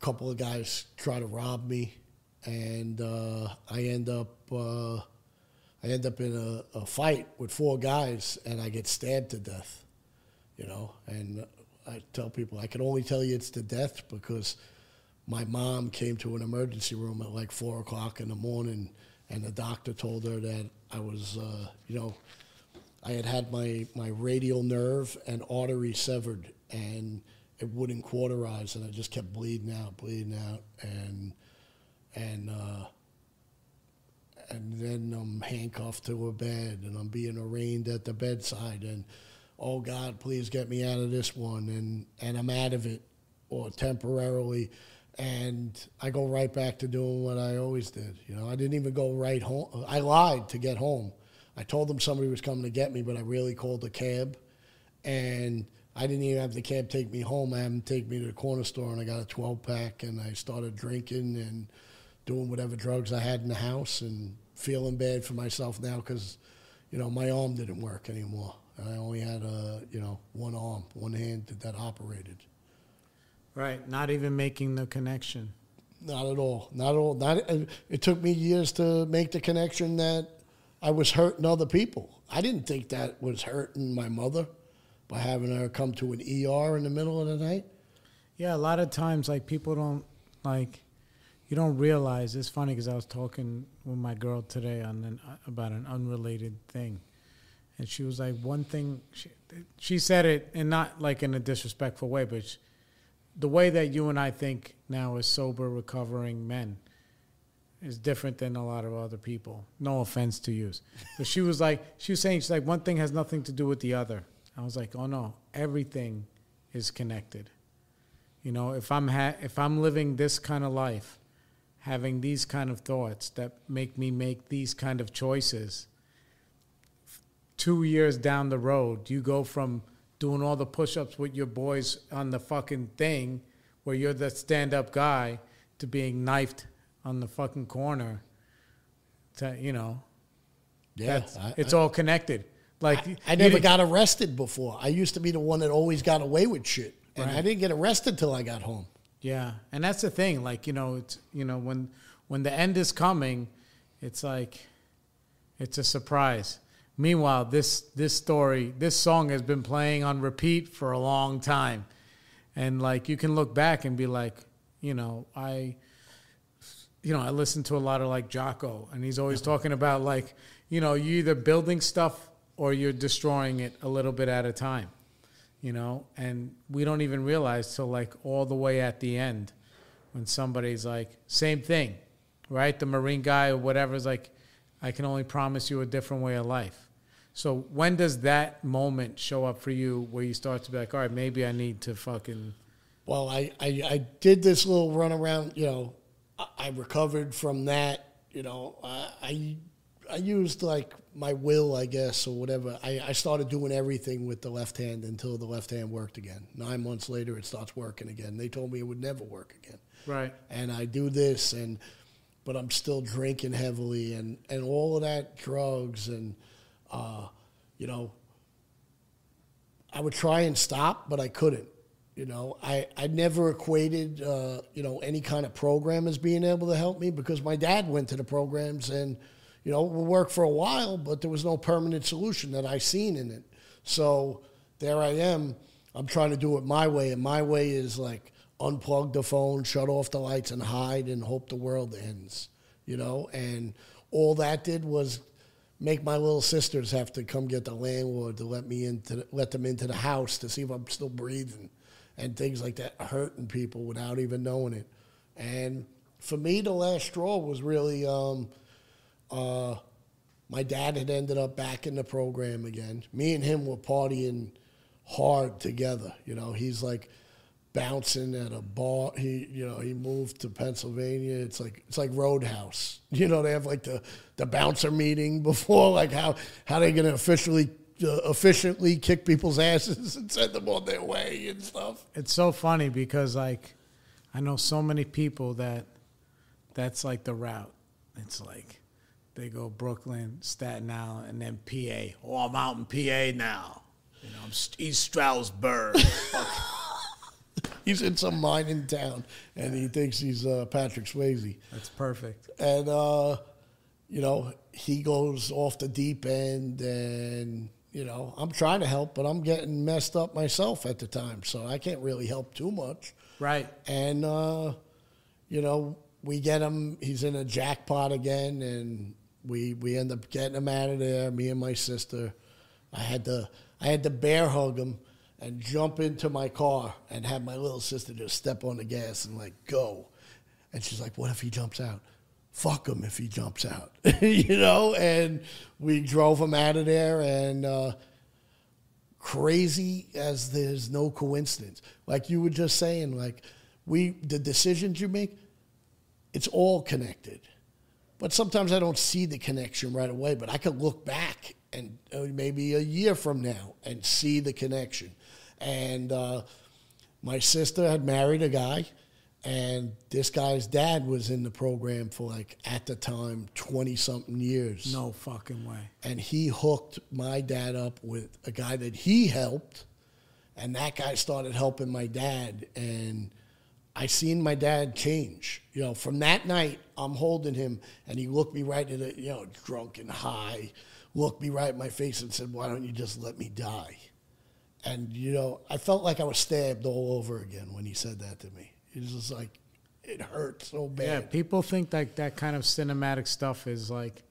couple of guys try to rob me, and uh, I end up uh, I end up in a, a, fight with four guys, and I get stabbed to death. You know, and I tell people I can only tell you it's to death because my mom came to an emergency room at like four o'clock in the morning, and the doctor told her that I was, uh, you know, I had had my my radial nerve and artery severed, and it wouldn't cauterize, and I just kept bleeding out, bleeding out, and and uh, and then I'm handcuffed to a bed, and I'm being arraigned at the bedside, and oh God, please get me out of this one, and and I'm out of it, or temporarily, and I go right back to doing what I always did. You know, I didn't even go right home. I lied to get home. I told them somebody was coming to get me, but I really called a cab, and I didn't even have the cab take me home. I had them take me to the corner store, and I got a 12 pack, and I started drinking and doing whatever drugs I had in the house, and feeling bad for myself now because, you know, my arm didn't work anymore. And I only had a, you know, one arm, one hand that, that operated. Right, not even making the connection. Not at all. Not at all. Not. Uh, it took me years to make the connection that I was hurting other people. I didn't think that was hurting my mother by having her come to an ER in the middle of the night? Yeah, a lot of times, like people don't like, you don't realize. It's funny because I was talking with my girl today on an, about an unrelated thing, and she was like, one thing. She, she said it, and not like in a disrespectful way, but she, the way that you and I think now as sober, recovering men is different than a lot of other people. No offense to you, but she was like, she was saying, she's like, one thing has nothing to do with the other I was like, oh no, everything is connected. You know, if I'm ha- if I'm living this kind of life, having these kind of thoughts that make me make these kind of choices, two years down the road, you go from doing all the push-ups with your boys on the fucking thing, where you're the stand-up guy, to being knifed on the fucking corner. To you know, yeah, I, it's I, all connected. Like I, I never got arrested before. I used to be the one that always got away with shit, and right. I didn't get arrested till I got home. Yeah, and that's the thing. Like you know, it's you know when when the end is coming, it's like it's a surprise. Meanwhile, this this story, this song has been playing on repeat for a long time, and like you can look back and be like, you know, I, you know, I listen to a lot of like Jocko, and he's always talking about like, you know, you either building stuff or you're destroying it a little bit at a time, you know? And we don't even realize till like all the way at the end when somebody's like, same thing, right? The Marine guy or whatever is like, I can only promise you a different way of life. So when does that moment show up for you where you start to be like, all right, maybe I need to fucking. Well, I, I, I did this little run around, you know, I, I recovered from that, you know, I, I, I used like my will, I guess, or whatever. I, I started doing everything with the left hand until the left hand worked again. Nine months later, it starts working again. They told me it would never work again. Right. And I do this, and but I'm still drinking heavily, and and all of that drugs, and uh, you know, I would try and stop, but I couldn't. You know, I, I never equated, uh, you know, any kind of program as being able to help me because my dad went to the programs and – you know, will work for a while, but there was no permanent solution that I seen in it. So there I am. I'm trying to do it my way, and my way is like unplug the phone, shut off the lights, and hide and hope the world ends. You know, and all that did was make my little sisters have to come get the landlord to let me into let them into the house to see if I'm still breathing and things like that, hurting people without even knowing it. And for me, the last straw was really um, uh, my dad had ended up back in the program again. Me and him were partying hard together. You know, he's like bouncing at a bar. He, you know, he moved to Pennsylvania. It's like it's like Roadhouse. You know, they have like the the bouncer meeting before, like how how they gonna officially uh, efficiently kick people's asses and send them on their way and stuff. It's so funny because like I know so many people that that's like the route. It's like they go Brooklyn, Staten Island, and then PA. Oh, I'm out in PA now. You know, I'm East Stroudsburg. he's in some mining town and he thinks he's uh, Patrick Swayze. That's perfect. And uh, you know, he goes off the deep end and you know, I'm trying to help, but I'm getting messed up myself at the time, so I can't really help too much. Right. And uh, you know, we get him. He's in a jackpot again, and we we end up getting him out of there. Me and my sister. I had to I had to bear hug him and jump into my car and have my little sister just step on the gas and like go. And she's like, "What if he jumps out?" Fuck him if he jumps out, you know. And we drove him out of there, and uh, crazy as there's no coincidence. Like you were just saying, like we the decisions you make, it's all connected. But sometimes I don't see the connection right away. But I could look back and uh, maybe a year from now and see the connection. And uh, my sister had married a guy, and this guy's dad was in the program for like at the time twenty something years. No fucking way. And he hooked my dad up with a guy that he helped, and that guy started helping my dad and. I seen my dad change. You know, from that night, I'm holding him, and he looked me right in the, you know, drunk and high, looked me right in my face and said, "Why don't you just let me die?" And you know, I felt like I was stabbed all over again when he said that to me. It was just like it hurt so bad. Yeah, people think like that kind of cinematic stuff is like,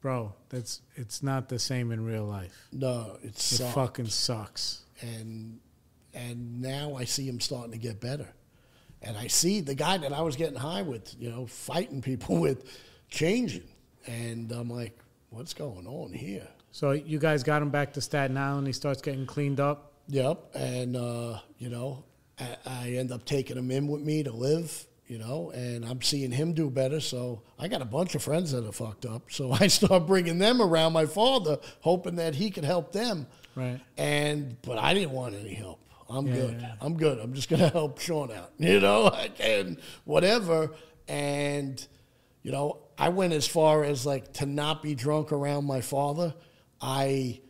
bro, that's it's not the same in real life. No, it It fucking sucks. and and now I see him starting to get better. And I see the guy that I was getting high with, you know, fighting people with, changing. And I'm like, what's going on here? So you guys got him back to Staten Island. He starts getting cleaned up. Yep. And, uh, you know, I, I end up taking him in with me to live, you know, and I'm seeing him do better. So I got a bunch of friends that are fucked up. So I start bringing them around my father, hoping that he could help them. Right. And, but I didn't want any help. I'm Yeah, good. yeah. I'm good. I'm just going to help Sean out, you know, and whatever. And, you know, I went as far as like to not be drunk around my father. I,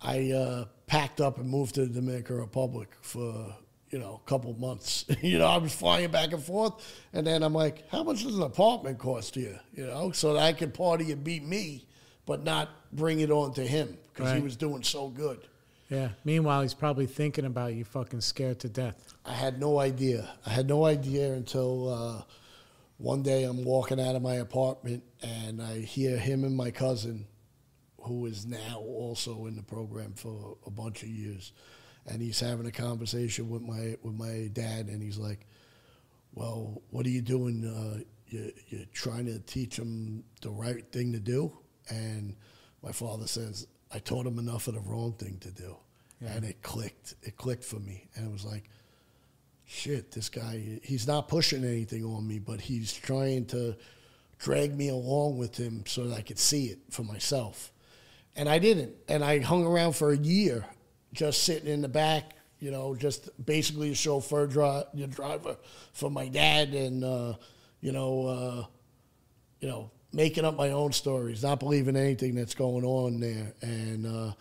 I uh, packed up and moved to the Dominican Republic for you know a couple months. you know, I was flying back and forth, and then I'm like, how much does an apartment cost here? You know, so that I could party and beat me, but not bring it on to him because he was doing so good. Yeah. Meanwhile, he's probably thinking about you, fucking scared to death. I had no idea. I had no idea until uh, one day I'm walking out of my apartment and I hear him and my cousin, who is now also in the program for a bunch of years, and he's having a conversation with my with my dad, and he's like, "Well, what are you doing? Uh, you, you're trying to teach him the right thing to do?" And my father says, "I taught him enough of the wrong thing to do," and it clicked. It clicked for me, and it was like shit, this guy, he's not pushing anything on me, but he's trying to drag me along with him so that I could see it for myself. And I didn't. And I hung around for a year just sitting in the back, you know, just basically a chauffeur dri- your driver for my dad and, uh, you know, uh, you know, making up my own stories, not believing anything that's going on there. And, uh,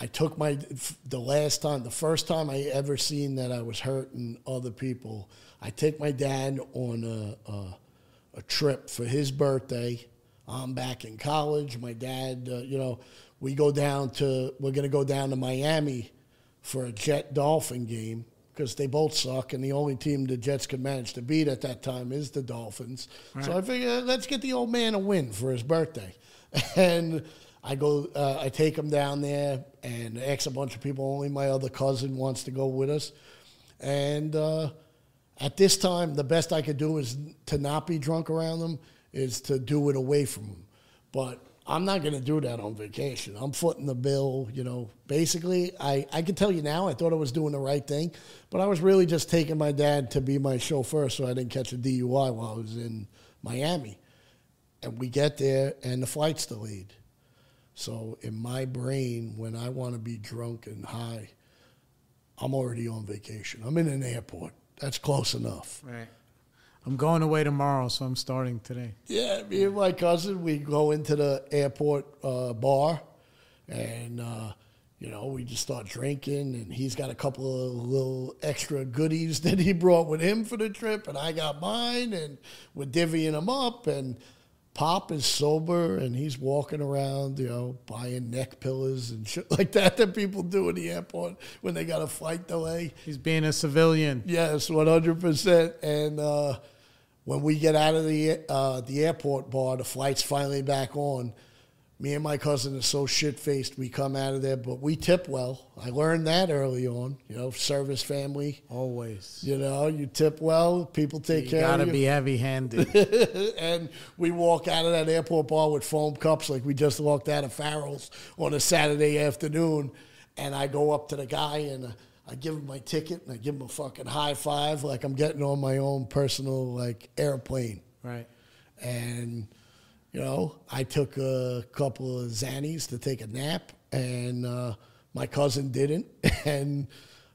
I took my the last time, the first time I ever seen that I was hurting other people. I take my dad on a, a, a trip for his birthday. I'm back in college. My dad, uh, you know, we go down to we're gonna go down to Miami for a Jet Dolphin game because they both suck, and the only team the Jets could manage to beat at that time is the Dolphins. So I figured let's get the old man a win for his birthday, and I go, uh, I take him down there and ask a bunch of people. Only my other cousin wants to go with us, and uh, at this time, the best I could do is to not be drunk around them, is to do it away from them. But I'm not going to do that on vacation. I'm footing the bill, you know. Basically, I, I can tell you now, I thought I was doing the right thing, but I was really just taking my dad to be my chauffeur so I didn't catch a DUI while I was in Miami. And we get there, and the flight's delayed. So in my brain, when I want to be drunk and high, I'm already on vacation. I'm in an airport. That's close enough. Right. I'm going away tomorrow, so I'm starting today. Yeah, me and my cousin, we go into the airport uh, bar, and uh, you know we just start drinking. And he's got a couple of little extra goodies that he brought with him for the trip, and I got mine, and we're divvying them up. And Pop is sober, and he's walking around, you know, buying neck pillows and shit like that that people do in the airport when they got a flight delay. He's being a civilian. Yes, one hundred percent. And uh, when we get out of the uh, the airport bar, the flight's finally back on. Me and my cousin are so shit faced. We come out of there, but we tip well. I learned that early on. You know, service family. Always. You know, you tip well. People take care of You care gotta of you. be heavy handed. and we walk out of that airport bar with foam cups like we just walked out of Farrell's on a Saturday afternoon. And I go up to the guy and uh, I give him my ticket and I give him a fucking high five like I'm getting on my own personal like airplane. right. And you know, I took a couple of Xannies to take a nap, and uh, my cousin didn't. And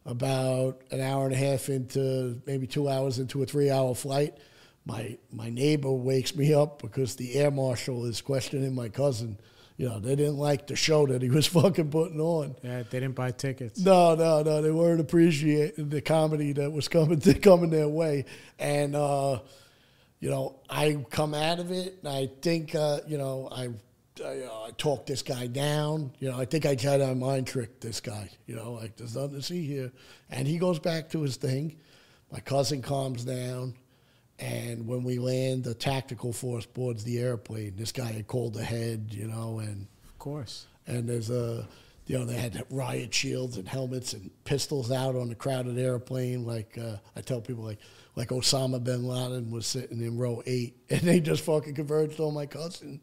about an hour and a half into maybe two hours into a three-hour flight, my my neighbor wakes me up because the air marshal is questioning my cousin. You know, they didn't like the show that he was fucking putting on. Yeah, they didn't buy tickets. No, no, no. They weren't appreciating the comedy that was coming to, coming their way, and uh, you know, I come out of it, and I think uh, you know, I, I, uh, I talked this guy down. You know, I think I tried to mind trick this guy. You know, like there's nothing to see here, and he goes back to his thing. My cousin calms down. And when we land, the tactical force boards the airplane. This guy had called ahead, you know, and Of course. and there's a you know they had riot shields and helmets and pistols out on the crowded airplane like uh, i tell people like like osama bin laden was sitting in row eight and they just fucking converged on my cousin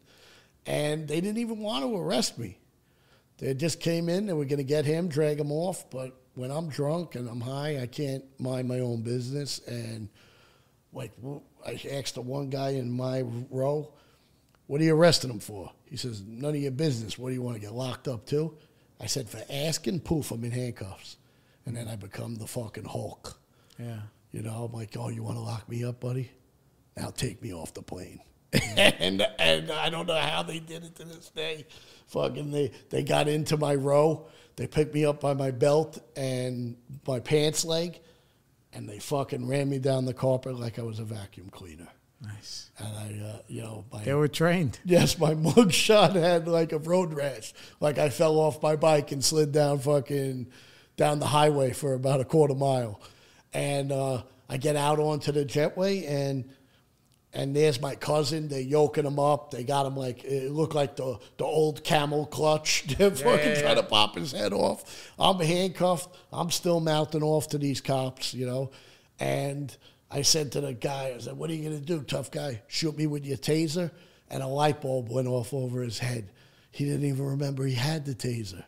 and they didn't even want to arrest me they just came in they were going to get him drag him off but when i'm drunk and i'm high i can't mind my own business and like i asked the one guy in my row what are you arresting him for? He says, none of your business. What do you want to get locked up too? I said, for asking, poof, I'm in handcuffs. And then I become the fucking Hulk. Yeah. You know, I'm like, oh, you want to lock me up, buddy? Now take me off the plane. and and I don't know how they did it to this day. Fucking they they got into my row. They picked me up by my belt and my pants leg, and they fucking ran me down the carpet like I was a vacuum cleaner. Nice. And I, uh, you know, my They were trained. Yes, my mugshot had like a road rash. Like I fell off my bike and slid down fucking down the highway for about a quarter mile. And uh, I get out onto the jetway and and there's my cousin. They're yoking him up. They got him like it looked like the the old camel clutch. They're fucking yeah, trying yeah. to pop his head off. I'm handcuffed. I'm still mouthing off to these cops, you know. And I said to the guy, I said, "What are you gonna do, tough guy? Shoot me with your taser?" And a light bulb went off over his head. He didn't even remember he had the taser.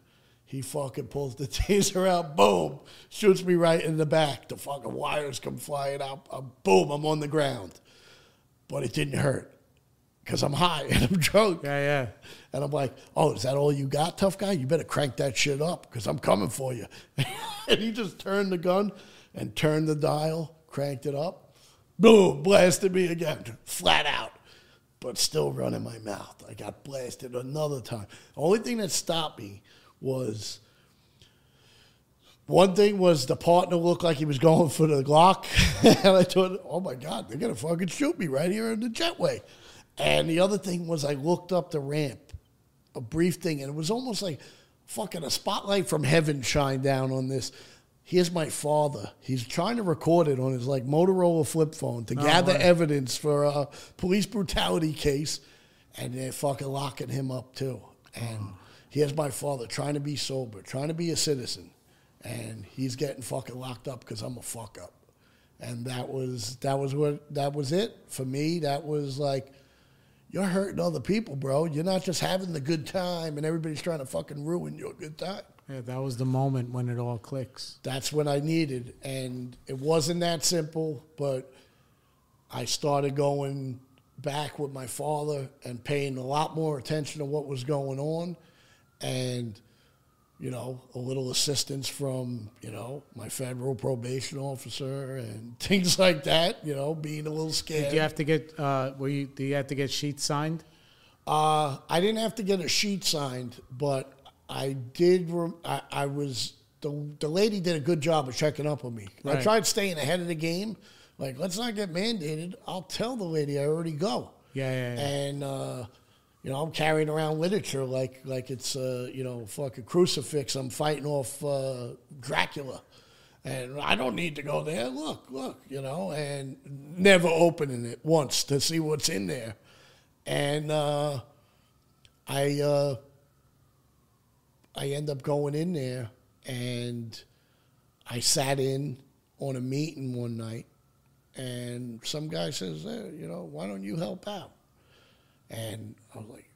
He fucking pulls the taser out, boom, shoots me right in the back. The fucking wires come flying out. Uh, boom, I'm on the ground. But it didn't hurt because I'm high and I'm drunk. Yeah, yeah. And I'm like, oh, is that all you got, tough guy? You better crank that shit up because I'm coming for you. and he just turned the gun and turned the dial, cranked it up. Boom, blasted me again, flat out, but still running my mouth. I got blasted another time. The only thing that stopped me was one thing was the partner looked like he was going for the Glock, and I thought, "Oh my God, they're gonna fucking shoot me right here in the jetway." And the other thing was I looked up the ramp, a brief thing, and it was almost like fucking a spotlight from heaven shined down on this. here's my father. He's trying to record it on his like Motorola flip phone to oh, gather right. evidence for a police brutality case, and they're fucking locking him up too. And here's my father trying to be sober, trying to be a citizen, and he's getting fucking locked up because I'm a fuck up. And that was that was what that was it for me. That was like. You're hurting other people, bro. You're not just having the good time and everybody's trying to fucking ruin your good time Yeah, that was the moment when it all clicks. that's what I needed. And it wasn't that simple, but I started going back with my father and paying a lot more attention to what was going on. And, you know, a little assistance from, you know, my federal probation officer and things like that, you know, being a little scared. Did you have to get? Uh, were you? Do you have to get sheets signed? Uh, I didn't have to get a sheet signed, but I did. Rem- I, I was the the lady did a good job of checking up on me. I tried staying ahead of the game. Like, let's not get mandated. I'll tell the lady I already go. Yeah, yeah, yeah. And uh, you know, I'm carrying around literature like like it's uh, you know fucking crucifix. I'm fighting off uh, Dracula. And I don't need to go there. Look, look, you know, and never opening it once to see what's in there and uh, I uh, I end up going in there, and I sat in on a meeting one night, and some guy says, hey, you know, why don't you help out? And I was like,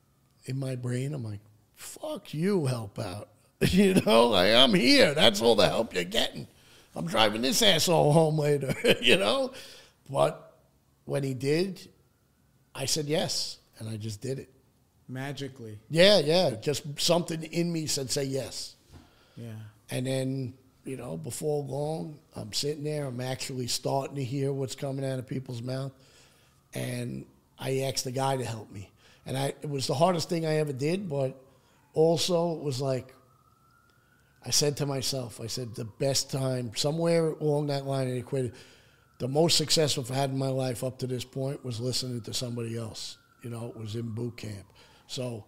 in my brain, I'm like, fuck you, help out. you know, like I'm here. That's all the help you're getting. I'm driving this asshole home later, you know? But when he did, I said yes, and I just did it. Magically. Yeah, yeah. Just something in me said, say yes. Yeah. And then, you know, before long, I'm sitting there. I'm actually starting to hear what's coming out of people's mouth. And I asked the guy to help me. And I, it was the hardest thing I ever did, but also it was like, I said to myself, I said, the best time, somewhere along that line, I equated, the most successful I've had in my life up to this point was listening to somebody else. You know, it was in boot camp. So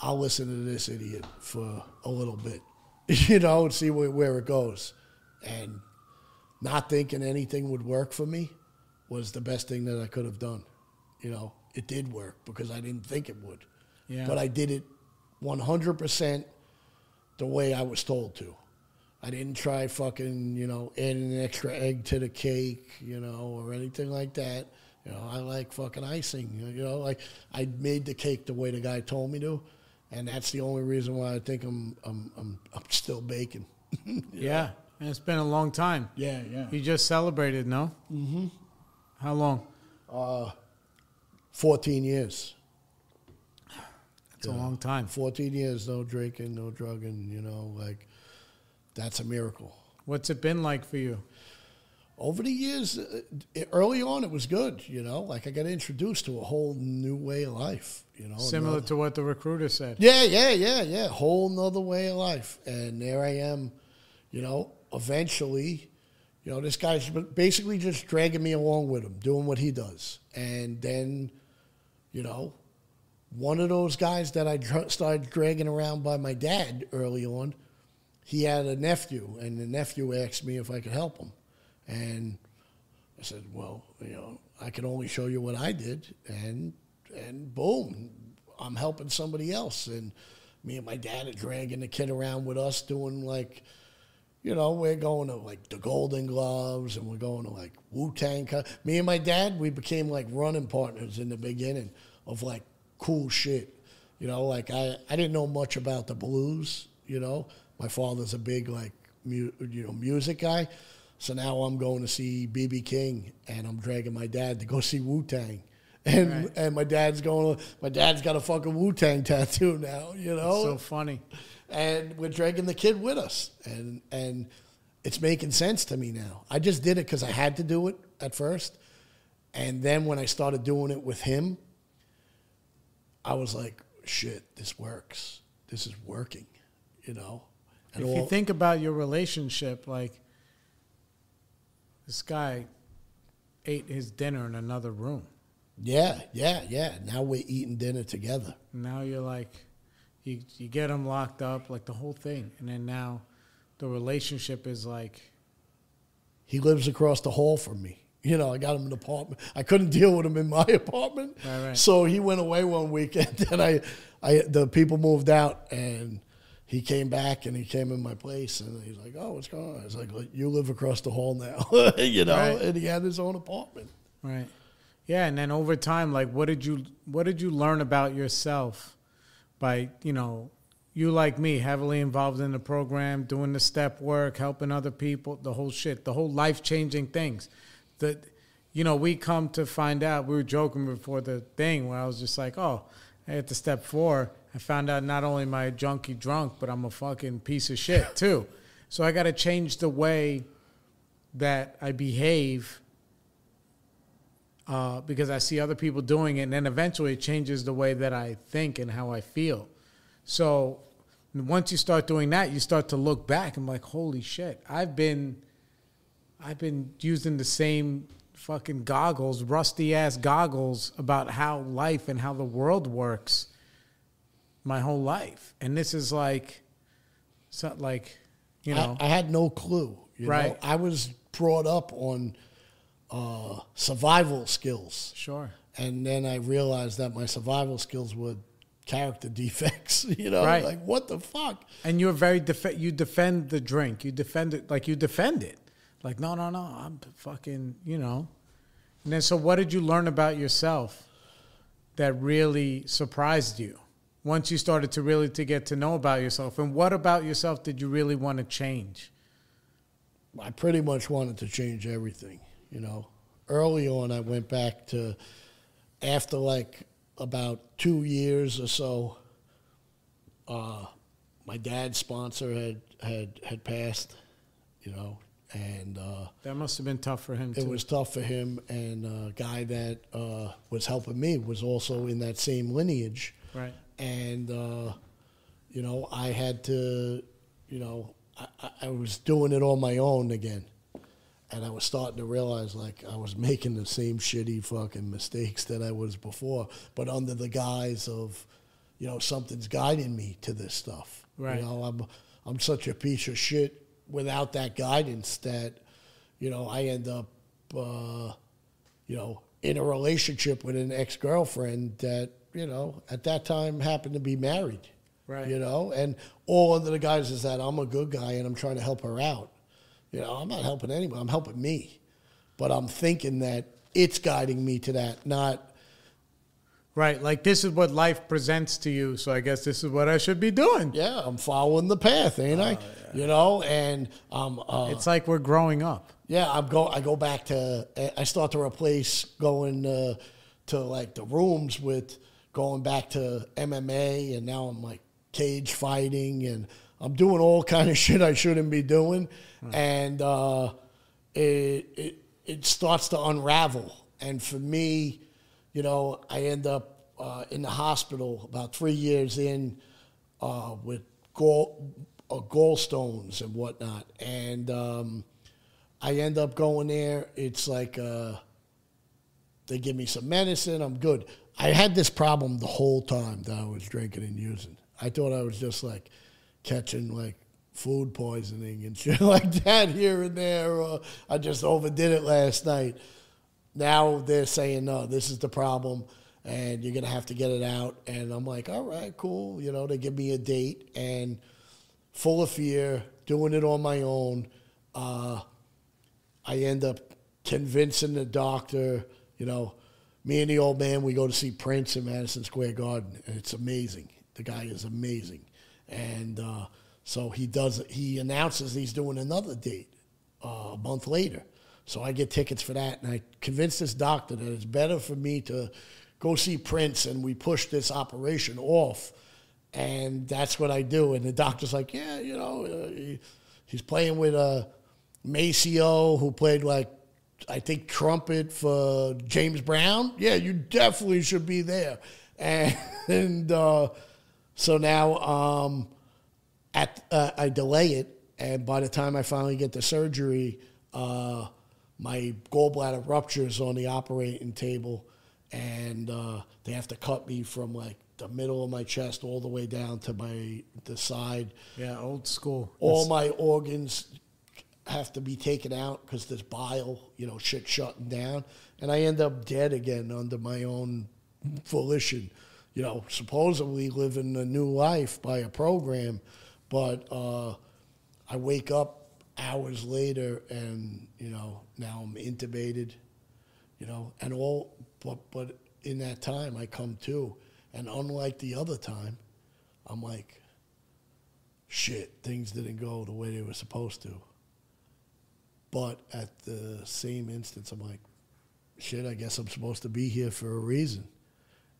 I'll listen to this idiot for a little bit, you know, and see where, where it goes. And not thinking anything would work for me was the best thing that I could have done. You know, it did work because I didn't think it would. Yeah. But I did it 100% the way I was told to. I didn't try fucking, you know, adding an extra egg to the cake, you know, or anything like that. You know, I like fucking icing. You know, like I made the cake the way the guy told me to, and that's the only reason why I think I'm I'm I'm, I'm still baking. Yeah. And it's been a long time. yeah, yeah. You just celebrated, no? Mm-hmm. How long? Fourteen years. It's a long time. 14 years, no drinking, no drugging, you know, like that's a miracle. What's it been like for you? Over the years, uh, early on, it was good, you know, like I got introduced to a whole new way of life, you know. Similar another- to what the recruiter said. Yeah, yeah, yeah, yeah. Whole nother way of life. And there I am, you know, eventually, you know, this guy's basically just dragging me along with him, doing what he does. And then, you know, one of those guys that I started dragging around by my dad early on, he had a nephew, and the nephew asked me if I could help him. And I said, well, you know, I can only show you what I did. And, and boom, I'm helping somebody else. And me and my dad are dragging the kid around with us doing like, you know, we're going to like the Golden Gloves and we're going to like Wu Tang. Me and my dad, we became like running partners in the beginning of like cool shit. You know, like I, I didn't know much about the blues, you know. My father's a big like mu- you know music guy. So now I'm going to see BB King and I'm dragging my dad to go see Wu Tang. And Right. and my dad's going my dad's got a fucking Wu Tang tattoo now, you know So funny. And we're dragging the kid with us. And and it's making sense to me now. I just did it because i had to do it at first. And then when i started doing it with him i was like shit this works. This is working you know? And If you think about your relationship, like this guy ate his dinner in another room. yeah yeah yeah. Now we're eating dinner together. Now you're like, you you get him locked up, like the whole thing, and then now, the relationship is like He lives across the hall from me. You know, I got him an apartment. I couldn't deal with him in my apartment, Right, right. so he went away one weekend, and I, I, the people moved out, and he came back, and he came in my place, and he's like, "Oh, what's going on?" I was like, "Look, "You live across the hall now," you know, Right. and he had his own apartment. Right. Yeah, and then over time, like, what did you what did you learn about yourself by you know you like me heavily involved in the program, doing the step work, helping other people, the whole shit, the whole life changing things. That you know we come to find out. We were joking before the thing where I was just like, oh, at the step four, I found out not only am I a junkie drunk, but I'm a fucking piece of shit too. So I got to change the way that I behave uh, because I see other people doing it, and then eventually it changes the way that I think and how I feel. So once you start doing that, you start to look back and like, holy shit, I've been, I've been using the same fucking goggles, rusty ass goggles about how life and how the world works my whole life, and this is like, like, you know, I, I had no clue. You Right. Know? I was brought up on uh, survival skills. sure, And then I realized that my survival skills were character defects. You know, Right. like what the fuck? and you're very def- you defend the drink you defend it like you defend it like no no no i'm fucking you know and then so what did you learn about yourself that really surprised you once you started to really to get to know about yourself and what about yourself did you really want to change I pretty much wanted to change everything. You know, early on, I went back to after like about two years or so. Uh, my dad's sponsor had had had passed. You know, and. Uh, that must have been tough for him too it was tough for him and a guy that uh, was helping me was also in that same lineage right and uh, you know i had to you know I, I- I was doing it on my own again and i was starting to realize like i was making the same shitty fucking mistakes that i was before but under the guise of you know something's guiding me to this stuff Right. you know i'm i'm such a piece of shit without that guidance that you know i end up uh, you know, in a relationship with an ex girlfriend that, you know, at that time happened to be married. Right. You know, and all under the guise is that I'm a good guy and I'm trying to help her out. You know, I'm not helping anyone, I'm helping me. But I'm thinking that it's guiding me to that, not, right like this is what life presents to you so i guess this is what i should be doing yeah, I'm following the path, ain't I? You know, and um, uh, it's like we're growing up Yeah, I'm go. I go back to. I start to replace going uh, to like the rooms with going back to MMA, and now I'm like cage fighting, and I'm doing all kind of shit I shouldn't be doing, and uh, it it it starts to unravel. And for me, you know, I end up uh, in the hospital about three years in uh, with gall uh, gallstones and whatnot, and. Um, I end up going there. It's like uh, they give me some medicine. I'm good. I had this problem the whole time that I was drinking and using. I thought I was just like catching like food poisoning and shit like that here and there. or I just overdid it last night. Now they're saying no, this is the problem, and you're gonna have to get it out. And I'm like, all right, cool. You know, they give me a date and full of fear, doing it on my own. Uh, I end up convincing the doctor, you know, me and the old man, we go to see Prince in Madison Square Garden, and it's amazing. The guy is amazing. And uh, so he does, he announces he's doing another date uh, a month later. So I get tickets for that, and I convince this doctor that it's better for me to go see Prince, and we push this operation off. And that's what I do. And the doctor's like, yeah, you know, uh, he, he's playing with uh, Maceo, who played like, I think, trumpet for James Brown. Yeah, you definitely should be there. And, and uh, so now um, at, uh, I delay it. And by the time I finally get the surgery, uh, my gallbladder ruptures on the operating table. And uh, they have to cut me from like the middle of my chest all the way down to my the side. Yeah, old school. All my organs have to be taken out because there's bile, you know, shit shutting down, and I end up dead again under my own volition. You know, supposedly living a new life by a program, but uh, I wake up hours later and you know now I'm intubated, you know, and all. But but in that time I come to, and unlike the other time, I'm like, shit, things didn't go the way they were supposed to. But at the same instance, I'm like, shit, I guess I'm supposed to be here for a reason.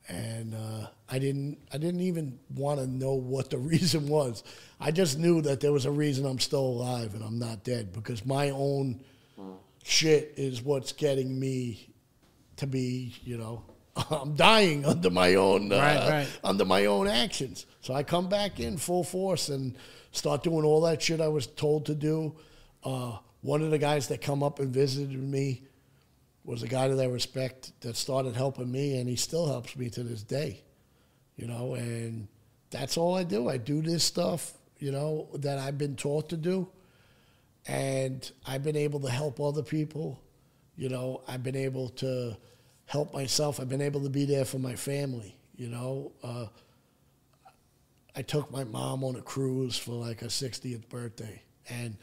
And uh, I didn't, I didn't even want to know what the reason was. I just knew that there was a reason I'm still alive and I'm not dead because my own shit is what's getting me to be, you know, I'm dying under my own uh, Right, right. under my own actions. So I come back in full force and start doing all that shit I was told to do. Uh, one of the guys that come up and visited me was a guy that I respect that started helping me, and he still helps me to this day. You know, and that's all I do. I do this stuff, you know, that I've been taught to do, and I've been able to help other people. You know, I've been able to help myself. I've been able to be there for my family. You know, uh, I took my mom on a cruise for like her 60th birthday. And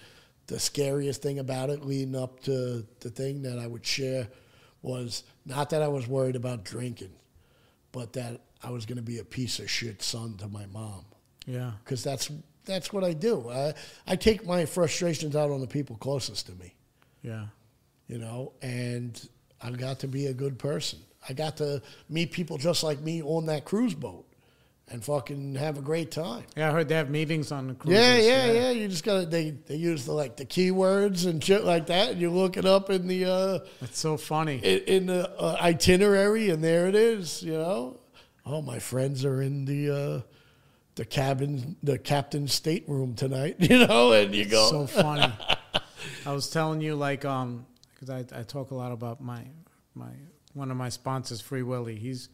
the scariest thing about it leading up to the thing that I would share was not that I was worried about drinking, but that I was going to be a piece of shit son to my mom. Yeah. Because that's, that's what I do. I, I take my frustrations out on the people closest to me Yeah. you know, and I got to be a good person. I got to meet people just like me on that cruise boat and fucking have a great time. Yeah, I heard they have meetings on the cruises. Yeah, yeah, yeah. You just gotta they they use the like the keywords and shit like that, and you look it up in the uh, It's so funny. in, in the uh, itinerary, and there it is. You know, oh, my friends are in the uh, the cabin, the captain's stateroom tonight. You know, and you go, so funny. I was telling you, like, um, because I, I talk a lot about my my one of my sponsors, Free Willy. He's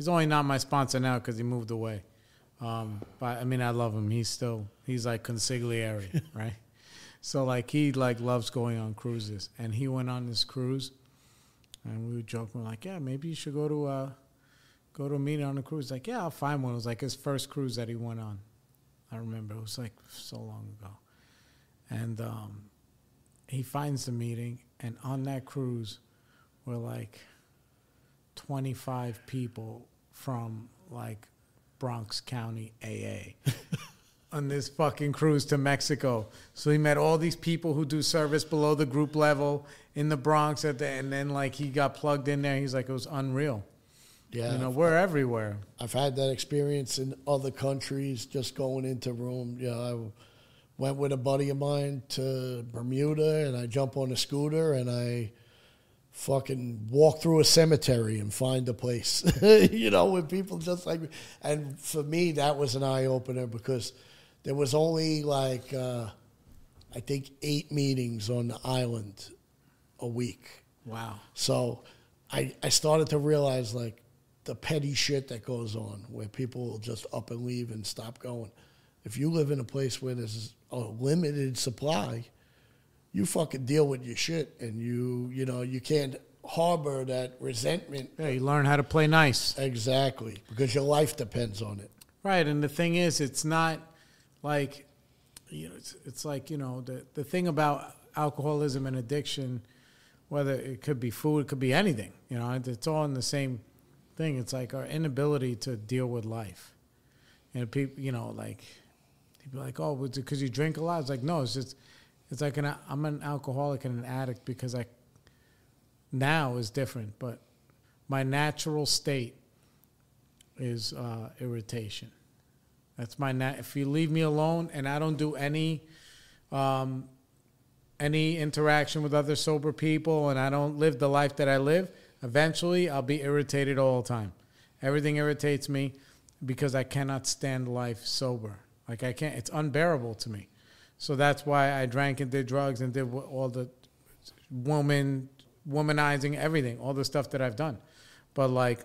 he's only not my sponsor now because he moved away. Um, but I mean, I love him. He's still he's like consigliere, right? So like he like loves going on cruises, and he went on this cruise, and we were joking like, yeah, maybe you should go to uh go to a meeting on a cruise. Like, yeah, I'll find one. It was like his first cruise that he went on. I remember it was like so long ago, and um, he finds the meeting, and on that cruise we're like 25 people from like Bronx County AA on this fucking cruise to Mexico. So he met all these people who do service below the group level in the Bronx at the, and then like he got plugged in there. He's like, it was unreal. yeah. You know, we're everywhere. I've had that experience in other countries, just going into room. You know, I went with a buddy of mine to Bermuda, and I jump on a scooter and I fucking walk through a cemetery and find a place. you know, with people just like me. And for me, that was an eye opener because there was only like uh, I think eight meetings on the island a week. Wow. So I, I started to realize like the petty shit that goes on where people will just up and leave and stop going. If you live in a place where there's a limited supply, you fucking deal with your shit and you you know, you can't harbor that resentment Yeah, you learn how to play nice. exactly because your life depends on it. Right, and the thing is, it's not like you know, it's, it's like you know the the thing about alcoholism and addiction, whether it could be food, it could be anything. You know, it's all in the same thing. It's like our inability to deal with life, and people, you know, like people are like, oh, because you drink a lot? It's like no, it's just it's like an I'm an alcoholic and an addict because I now is different, but my natural state is uh, irritation. That's my nat. If you leave me alone and I don't do any, um, any interaction with other sober people, and I don't live the life that I live, eventually I'll be irritated all the time. Everything irritates me because I cannot stand life sober. Like I can't. It's unbearable to me. So that's why I drank and did drugs and did all the woman, womanizing everything, all the stuff that I've done. But like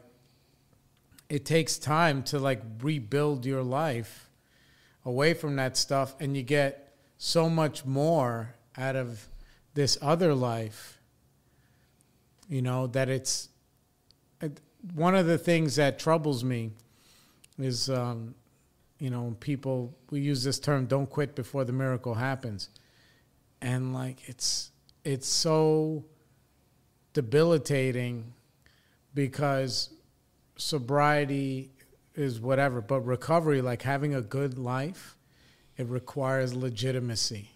it takes time to like rebuild your life away from that stuff and you get so much more out of this other life you know that it's it, one of the things that troubles me is um, you know people we use this term don't quit before the miracle happens and like it's it's so debilitating because sobriety is whatever, but recovery, like having a good life, it requires legitimacy.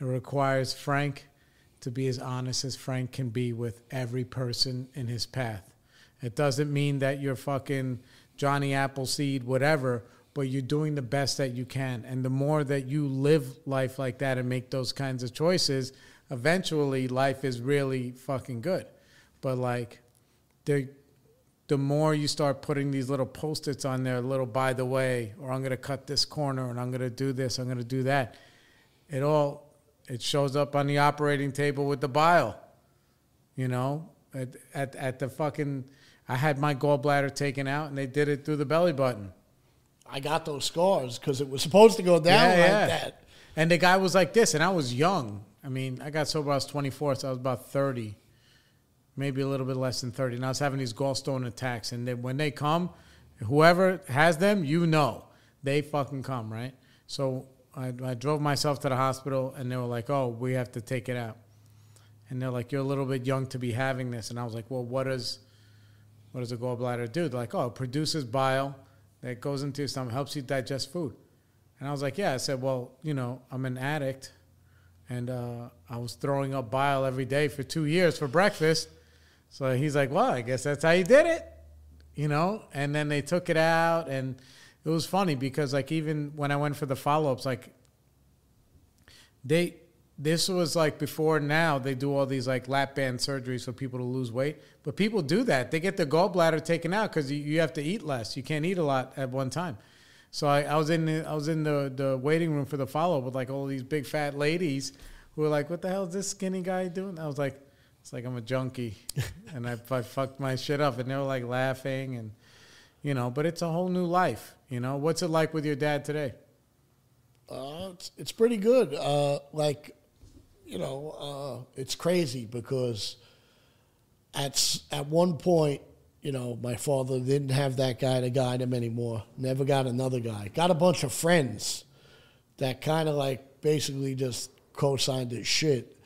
It requires Frank to be as honest as Frank can be with every person in his path. It doesn't mean that you're fucking Johnny Appleseed, whatever, but you're doing the best that you can. And the more that you live life like that and make those kinds of choices, eventually life is really fucking good. But like, there, the more you start putting these little post-its on there, little by the way, or I'm to cut this corner and I'm to do this, I'm to do that. It all it shows up on the operating table with the bile. You know, at at, at the fucking I had my gallbladder taken out and they did it through the belly button. I got those scars because it was supposed to go down Yeah, like yeah. that. And the guy was like this, and I was young. I mean, I got sober I was 24, so I was about 30, maybe a little bit less than 30. And I was having these gallstone attacks. And then when they come, whoever has them, you know, they fucking come, right? So I, I drove myself to the hospital, and they were like, oh, we have to take it out. And they're like, you're a little bit young to be having this. And I was like, well, what does, what does a gallbladder do? They're like, oh, it produces bile that goes into your stomach, helps you digest food. And I was like, yeah. I said, well, you know, I'm an addict, and uh, I was throwing up bile every day for two years for breakfast. So he's like, well, I guess that's how you did it, you know. And then they took it out, and it was funny because like even when I went for the follow ups, like they this was like before now they do all these like lap band surgeries for people to lose weight. But people do that. They get their gallbladder taken out because you, you have to eat less. You can't eat a lot at one time. So I, I was in the, I was in the, the waiting room for the follow up with like all these big fat ladies who were like what the hell is this skinny guy doing? I was like it's like I'm a junkie. And I, I fucked my shit up and they were like laughing and you know but it's a whole new life you know? What's it like with your dad today? Uh, it's, it's pretty good. Uh, like, you know, uh, it's crazy because at at one point, you know, my father didn't have that guy to guide him anymore. Never got another guy. Got a bunch of friends that kind of like basically just co-signed his shit,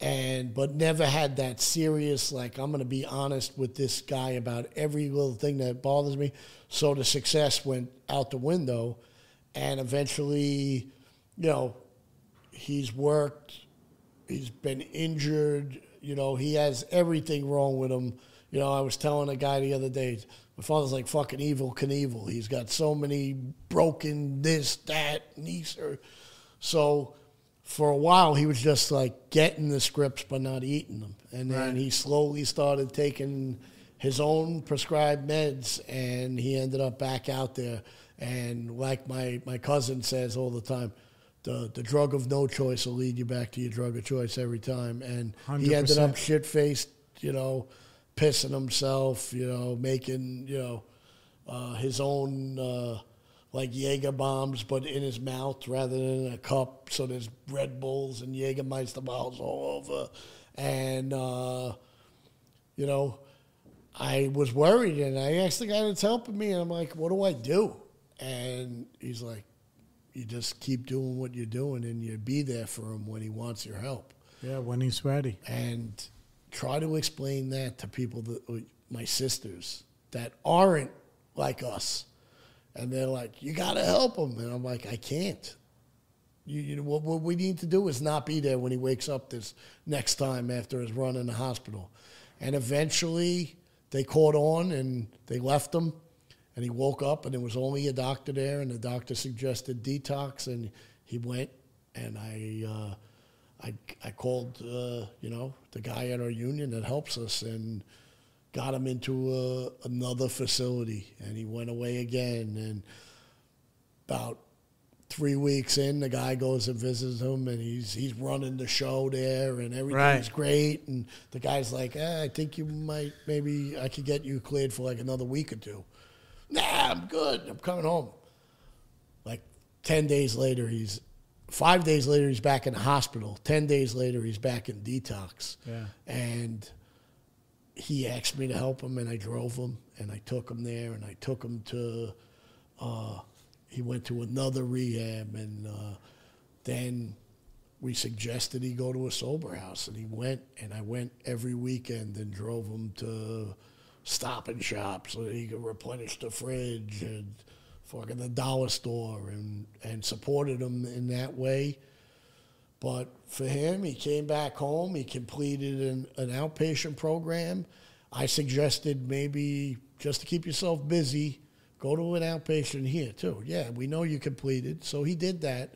and but never had that serious like I'm gonna be honest with this guy about every little thing that bothers me. So the success went out the window, and eventually, you know, he's worked he's been injured. You know, he has everything wrong with him. You know, I was telling a guy the other day, my father's like fucking Evel Knievel. He's got so many broken this, that, and he's so for a while he was just like getting the scripts but not eating them. And then Right. he slowly started taking his own prescribed meds and he ended up back out there. And like my, my cousin says all the time, the, the drug of no choice will lead you back to your drug of choice every time. And he ended up shit faced, you know, pissing himself, you know, making, you know, uh, his own uh, like Jaeger bombs, but in his mouth rather than in a cup. So there's Red Bulls and Jägermeister bottles all over. And, uh, you know, I was worried and I asked the guy that's helping me, and I'm like, what do I do? And he's like, you just keep doing what you're doing and you be there for him when he wants your help. yeah when he's ready And try to explain that to people that my sisters that aren't like us. And they're like, you got to help him. And I'm like, I can't. You, you know, what, what we need to do is not be there when he wakes up this next time after his run in the hospital. And eventually they caught on and they left him. And he woke up and there was only a doctor there. And the doctor suggested detox. And he went. And I, uh, I, I called, uh, you know, the guy at our union that helps us and got him into a, another facility. And he went away again. And about three weeks in, the guy goes and visits him, and he's he's running the show there, and everything's Right. great. And the guy's like, eh, "I think you might maybe I could get you cleared for like another week or two. Nah, I'm good. I'm coming home. Like 10 days later, he's, five days later, he's back in the hospital. 10 days later, he's back in detox. Yeah. And he asked me to help him, and I drove him, and I took him there, and I took him to, uh, he went to another rehab, and uh, then we suggested he go to a sober house, and he went, and I went every weekend and drove him to Stop and Shop so he could replenish the fridge and fucking the dollar store, and and supported him in that way. But for him, he came back home. He completed an, an outpatient program. I suggested maybe just to keep yourself busy, go to an outpatient here too. Yeah, we know you completed, so he did that.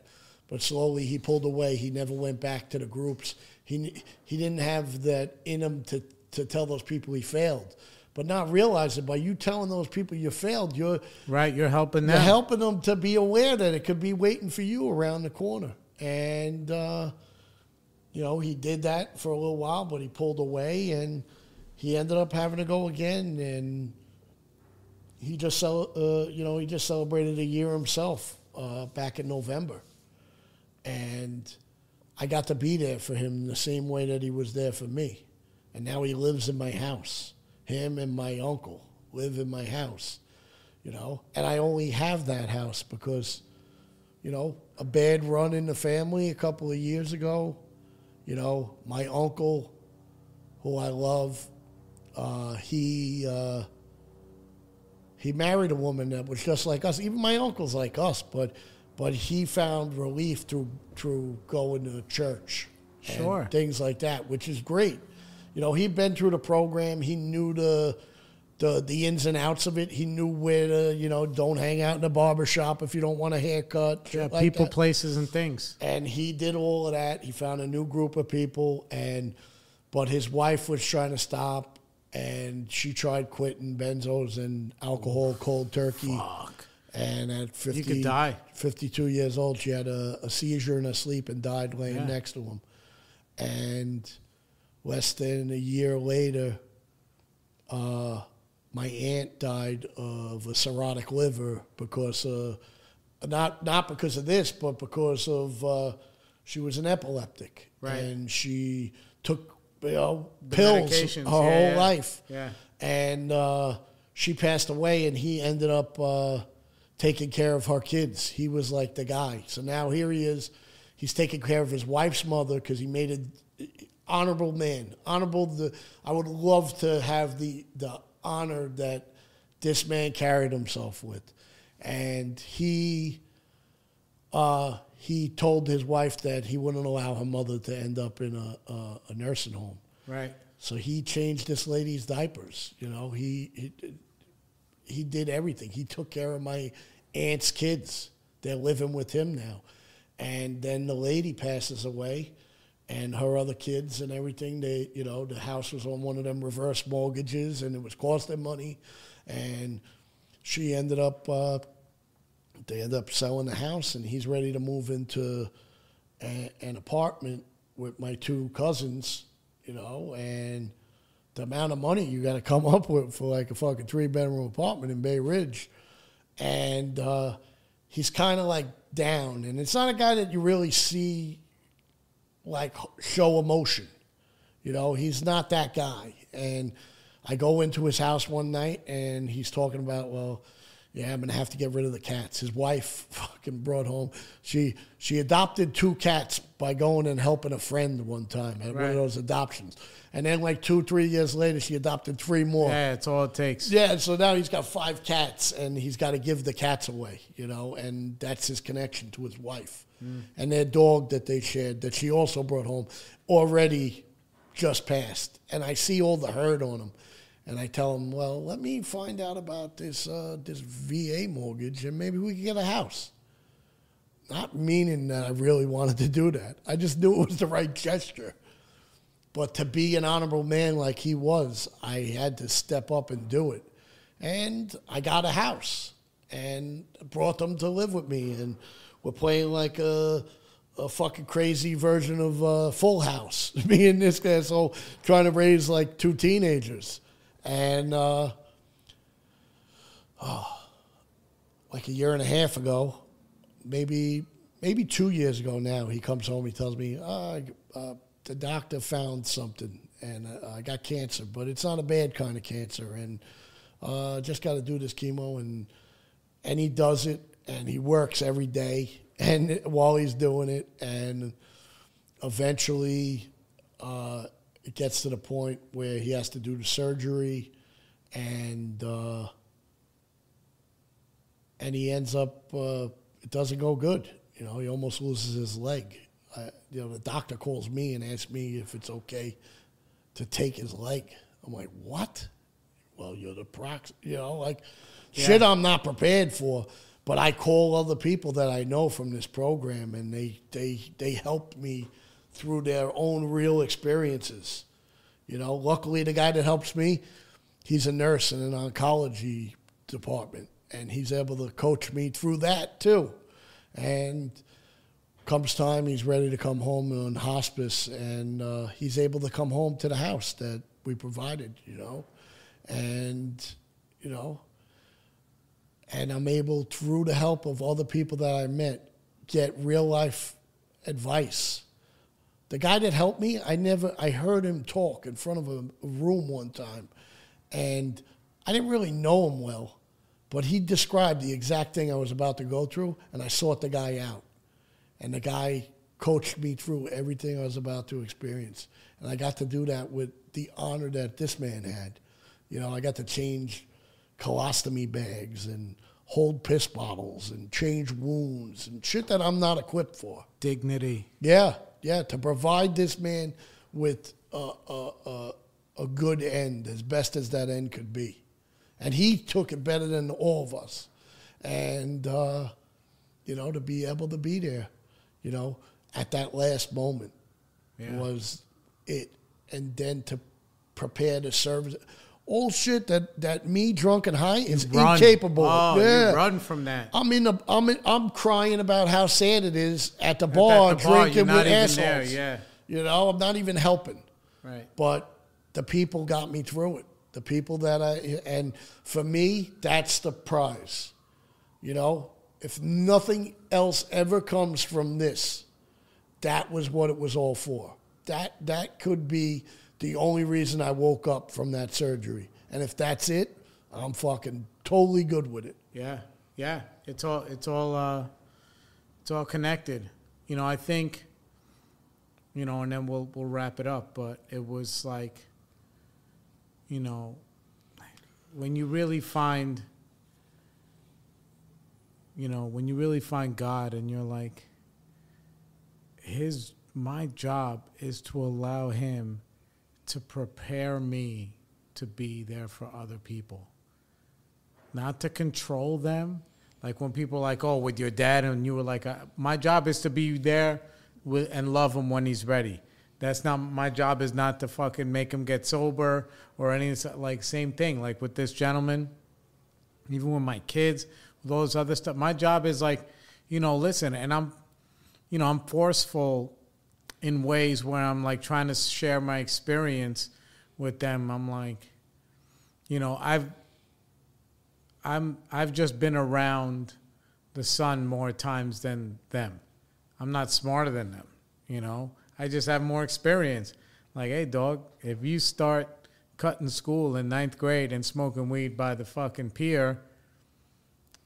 But slowly he pulled away. He never went back to the groups. He he didn't have that in him to to tell those people he failed. But not realize realizing by you telling those people you failed, you're Right, you're helping them you're helping them to be aware that it could be waiting for you around the corner. And, uh, you know, he did that for a little while, but he pulled away and he ended up having to go again. And he just, uh, you know, he just celebrated a year himself uh, back in November. And I got to be there for him the same way that he was there for me. And now he lives in my house. Him and my uncle live in my house you know. And I only have that house because, you know, a bad run in the family a couple of years ago. You know, my uncle, who I love, uh, he uh, he married a woman that was just like us. Even my uncle's like us, but but he found relief through through going to the church, and Sure. things like that, which is great. You know, he'd been through the program. He knew the the the ins and outs of it. He knew where to, you know, don't hang out in the barber shop if you don't want a haircut. Yeah, like people, that. places, and things. and he did all of that. He found a new group of people, and but his wife was trying to stop, and she tried quitting benzos and alcohol cold turkey. Fuck. And at 50, could die. 52 years old, she had a, a seizure in her sleep and died laying Yeah. next to him. And less than a year later, uh, my aunt died of a cirrhotic liver because, uh, not not because of this, but because of uh, she was an epileptic, Right. And she took you know The pills her medications, whole yeah, yeah. life, Yeah. and uh, she passed away, and he ended up uh, taking care of her kids. He was like the guy. So now here he is. He's taking care of his wife's mother because he made an honorable man. Honorable. The I would love to have the the honor that this man carried himself with, and he. Uh, he told his wife that he wouldn't allow her mother to end up in a, a, a nursing home. Right. So he changed this lady's diapers. You know, he, he he did everything. He took care of my aunt's kids. They're living with him now. And then the lady passes away, and her other kids and everything. They, you know, the house was on one of them reverse mortgages, and it was costing money. And she ended up. Uh, they ended up selling the house, and he's ready to move into a, an apartment with my two cousins, you know, and the amount of money you got to come up with for like a fucking three bedroom apartment in Bay Ridge, and uh, he's kind of like down, and it's not a guy that you really see like show emotion, you know. He's not that guy, and I go into his house one night, and he's talking about well. Yeah, I'm gonna have to get rid of the cats. His wife fucking brought home. She she adopted two cats by going and helping a friend one time at one of those adoptions, and then like two three years later, she adopted three more. Yeah, it's all it takes. Yeah, so now he's got five cats, and he's got to give the cats away, you know, and that's his connection to his wife. And their dog that they shared, that she also brought home, already just passed. And I see all the hurt on him, and I tell him, well, let me find out about this uh, this VA mortgage, and maybe we can get a house. Not meaning that I really wanted to do that. I just knew it was the right gesture. But to be an honorable man like he was, I had to step up and do it. And I got a house and brought them to live with me. And we're playing like a, a fucking crazy version of uh, Full House. me and this guy, so trying to raise like two teenagers. And uh, oh, like a year and a half ago, maybe maybe two years ago now, he comes home. He tells me, oh, uh, the doctor found something, and uh, I got cancer, but it's not a bad kind of cancer, and uh, just got to do this chemo, and and he does it, and he works every day, and while he's doing it, and eventually, uh, it gets to the point where he has to do the surgery, and uh, and he ends up uh, it doesn't go good. You know, he almost loses his leg. I, you know, the doctor calls me and asks me if it's okay to take his leg. I'm like, what? Well, you're the prox, you know, like yeah. shit I'm not prepared for. But I call other people that I know from this program, and they they they help me through their own real experiences. You know, luckily the guy that helps me, he's a nurse in an oncology department, and he's able to coach me through that too. And comes time, he's ready to come home on hospice, and uh, he's able to come home to the house that we provided, you know, and you know, and I'm able through the help of all the people that I met get real life advice. The guy that helped me, I never, I heard him talk in front of a, a room one time, and I didn't really know him well, but he described the exact thing I was about to go through, and I sought the guy out. And the guy coached me through everything I was about to experience. And I got to do that with the honor that this man had. You know, I got to change colostomy bags and hold piss bottles and change wounds and shit that I'm not equipped for. Dignity. Yeah, yeah. To provide this man with a, a, a, a good end, as best as that end could be. And he took it better than all of us. And, uh, you know, to be able to be there you know, at that last moment yeah. was it. And then to prepare to serve all shit that, that me drunk and high is run. incapable. Oh, yeah. run from that. I'm in the I'm in, I'm crying about how sad it is at the bar at the drinking bar, with assholes. There, yeah. You know, I'm not even helping. Right. But the people got me through it. The people that I and for me, that's the prize. You know, if nothing else ever comes from this, that was what it was all for. That that could be the only reason I woke up from that surgery. And if that's it, I'm fucking totally good with it. Yeah. Yeah. It's all it's all uh it's all connected. You know, I think you know, and then we'll we'll wrap it up, but it was like you know, when you really find you know, when you really find God and you're like, his my job is to allow him to prepare me to be there for other people. Not to control them. Like when people like, oh, with your dad, and you were like, my job is to be there with, and love him when he's ready. That's not my job. Is not to fucking make him get sober or any like same thing. Like with this gentleman, even with my kids, those other stuff. My job is like, you know, listen, and I'm, you know, I'm forceful in ways where I'm like trying to share my experience with them. I'm like, you know, I've, I'm, I've just been around the sun more times than them. I'm not smarter than them, you know. I just have more experience. Like, hey, dog, if you start cutting school in ninth grade and smoking weed by the fucking pier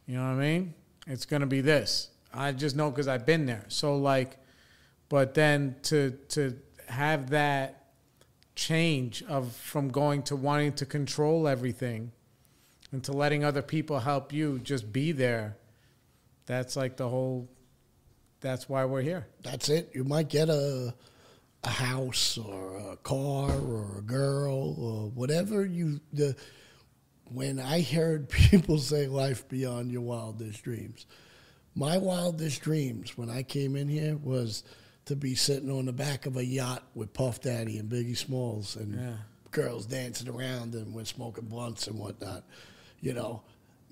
you know what I mean? It's to be this. I just know because I've been there. So like, but then to to have that change of from going to wanting to control everything and to letting other people help you just be there. That's like the whole. That's why we're here. That's it. You might get a a house or a car or a girl or whatever you the when I heard people say life beyond your wildest dreams, my wildest dreams when I came in here was to be sitting on the back of a yacht with Puff Daddy and Biggie Smalls and yeah. girls dancing around and we're smoking blunts and whatnot. You know,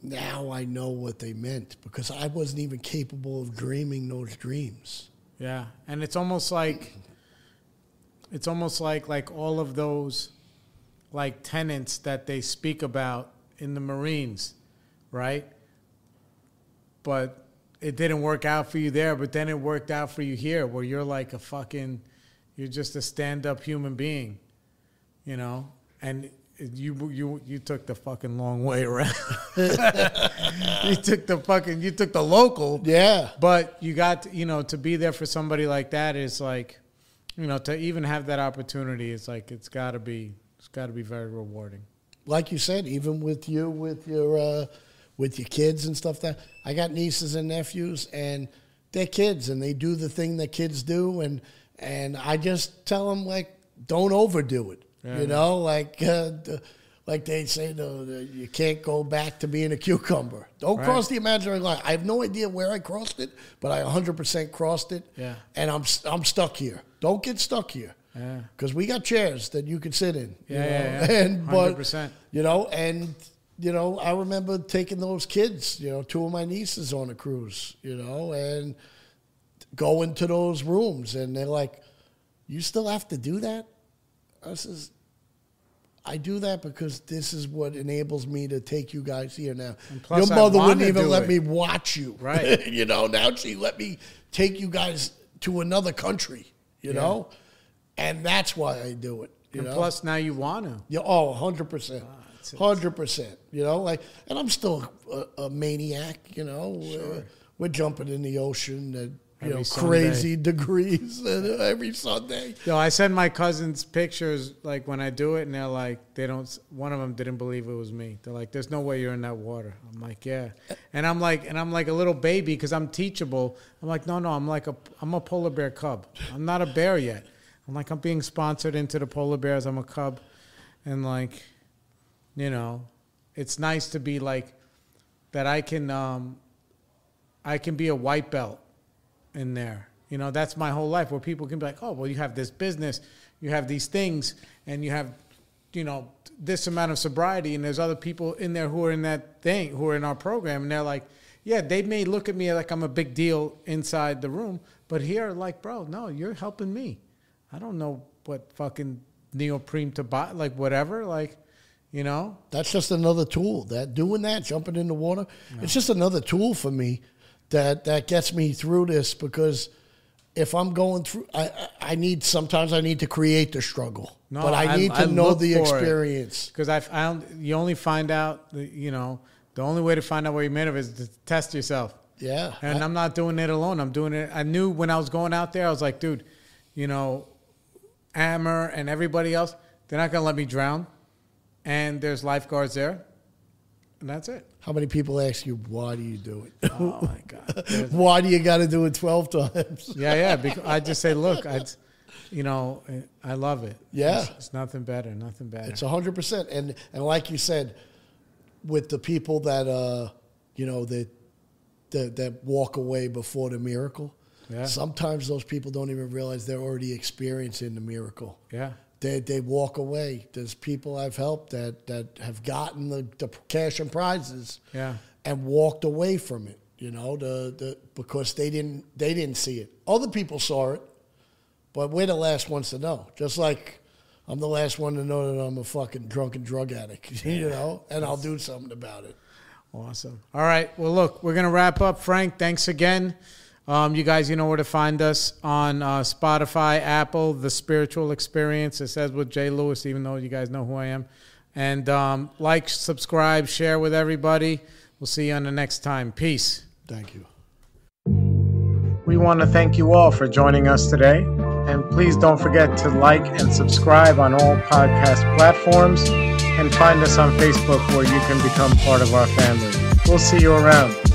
now I know what they meant because I wasn't even capable of dreaming those dreams. Yeah, and it's almost like it's almost like like all of those like tenants that they speak about in the Marines, right? but it didn't work out for you there. But then it worked out for you here, where you're like a fucking, you're just a stand up human being, you know, and you you you took the fucking long way around. you took the fucking you took the local. Yeah. But you got to, you know to be there for somebody like that is like, you know, to even have that opportunity is like it's got to be it's got to be very rewarding. like you said, even with you, with your, uh, with your kids and stuff. That I got nieces and nephews, and they're kids, and they do the thing that kids do, and and I just tell them like, don't overdo it. Yeah. You know, like uh, like they say, no, the, you can't go back to being a cucumber. Don't Right. cross the imaginary line. I have no idea where I crossed it, but I 100% crossed it. Yeah. And I'm I'm stuck here. Don't get stuck here. Yeah. Because we got chairs that you can sit in. you Yeah, know? yeah, yeah. And but 100%. you know, and you know, I remember taking those kids, you know, two of my nieces on a cruise, you know, and going to those rooms, and they're like, "You still have to do that?" I says, "I do that because this is what enables me to take you guys here now. Your mother wouldn't even let it. me watch you, Right. you know, now she let me take you guys to another country, you Yeah. know, and that's why I do it. You And know? plus, now you want to. Yeah, oh, 100%. Ah, it's- 100%. You know, like, and I'm still a, a maniac, you know. Uh, we're jumping in the ocean at, you Every know, Sunday. crazy degrees uh, every Sunday. Yo, I send my cousins pictures like when I do it, and they're like, they don't. One of them didn't believe it was me. They're like, "There's no way you're in that water." I'm like, "Yeah," and I'm like, and I'm like a little baby because I'm teachable. I'm like, "No, no, I'm like a, I'm a polar bear cub. I'm not a bear yet." I'm like, I'm being sponsored into the polar bears. I'm a cub, and like, you know, it's nice to be like that. I can, um, I can be a white belt in there. You know, that's my whole life where people can be like, oh, well, you have this business, you have these things, and you have, you know, this amount of sobriety, and there's other people in there who are in that thing, who are in our program, and they're like, yeah, they may look at me like I'm a big deal inside the room, but here, like, bro, no, you're helping me. I don't know what fucking neoprene to buy, like, whatever, like, you know? That's just another tool. That doing that, jumping in the water, it's just another tool for me that that gets me through this because if I'm going through, I I I need sometimes I need to create the struggle, No, but I I- need to I know the experience. Because I found you only find out, you know, the only way to find out what you're made of is to test yourself. Yeah, And I'm not doing it alone. I'm doing it. I knew when I was going out there, I was like, dude, you know, Amber and everybody else, they're not going to let me drown. And there's lifeguards there. And that's it. How many people ask you why do you do it? Oh, my God. Why do you got to do it twelve times? yeah, yeah. Because I just say, look, I, you know, I love it. Yeah. It's, it's nothing better, nothing better. It's hundred percent, and and like you said, with the people that uh, you know that that, that walk away before the miracle. Yeah. Sometimes those people don't even realize they're already experiencing the miracle. yeah. They they walk away. There's people I've helped that that have gotten the, the cash and prizes Yeah. and walked away from it. You know, the, the because they didn't they didn't see it. Other people saw it, but we're the last ones to know. Just like I'm the last one to know that I'm a fucking drunken drug addict. You know, and I'll do something about it. Awesome. All right. Well, look, we're going to wrap up. Frank, thanks again. Um, you guys, you know where to find us on uh, Spotify, Apple, The Spiritual Experience. It says with Jay Lewis, even though you guys know who I am. And um, like, subscribe, share with everybody. We'll see you on the next time. Peace. Thank you. We want to thank you all for joining us today. And please don't forget to like and subscribe on all podcast platforms and find us on Facebook where you can become part of our family. We'll see you around.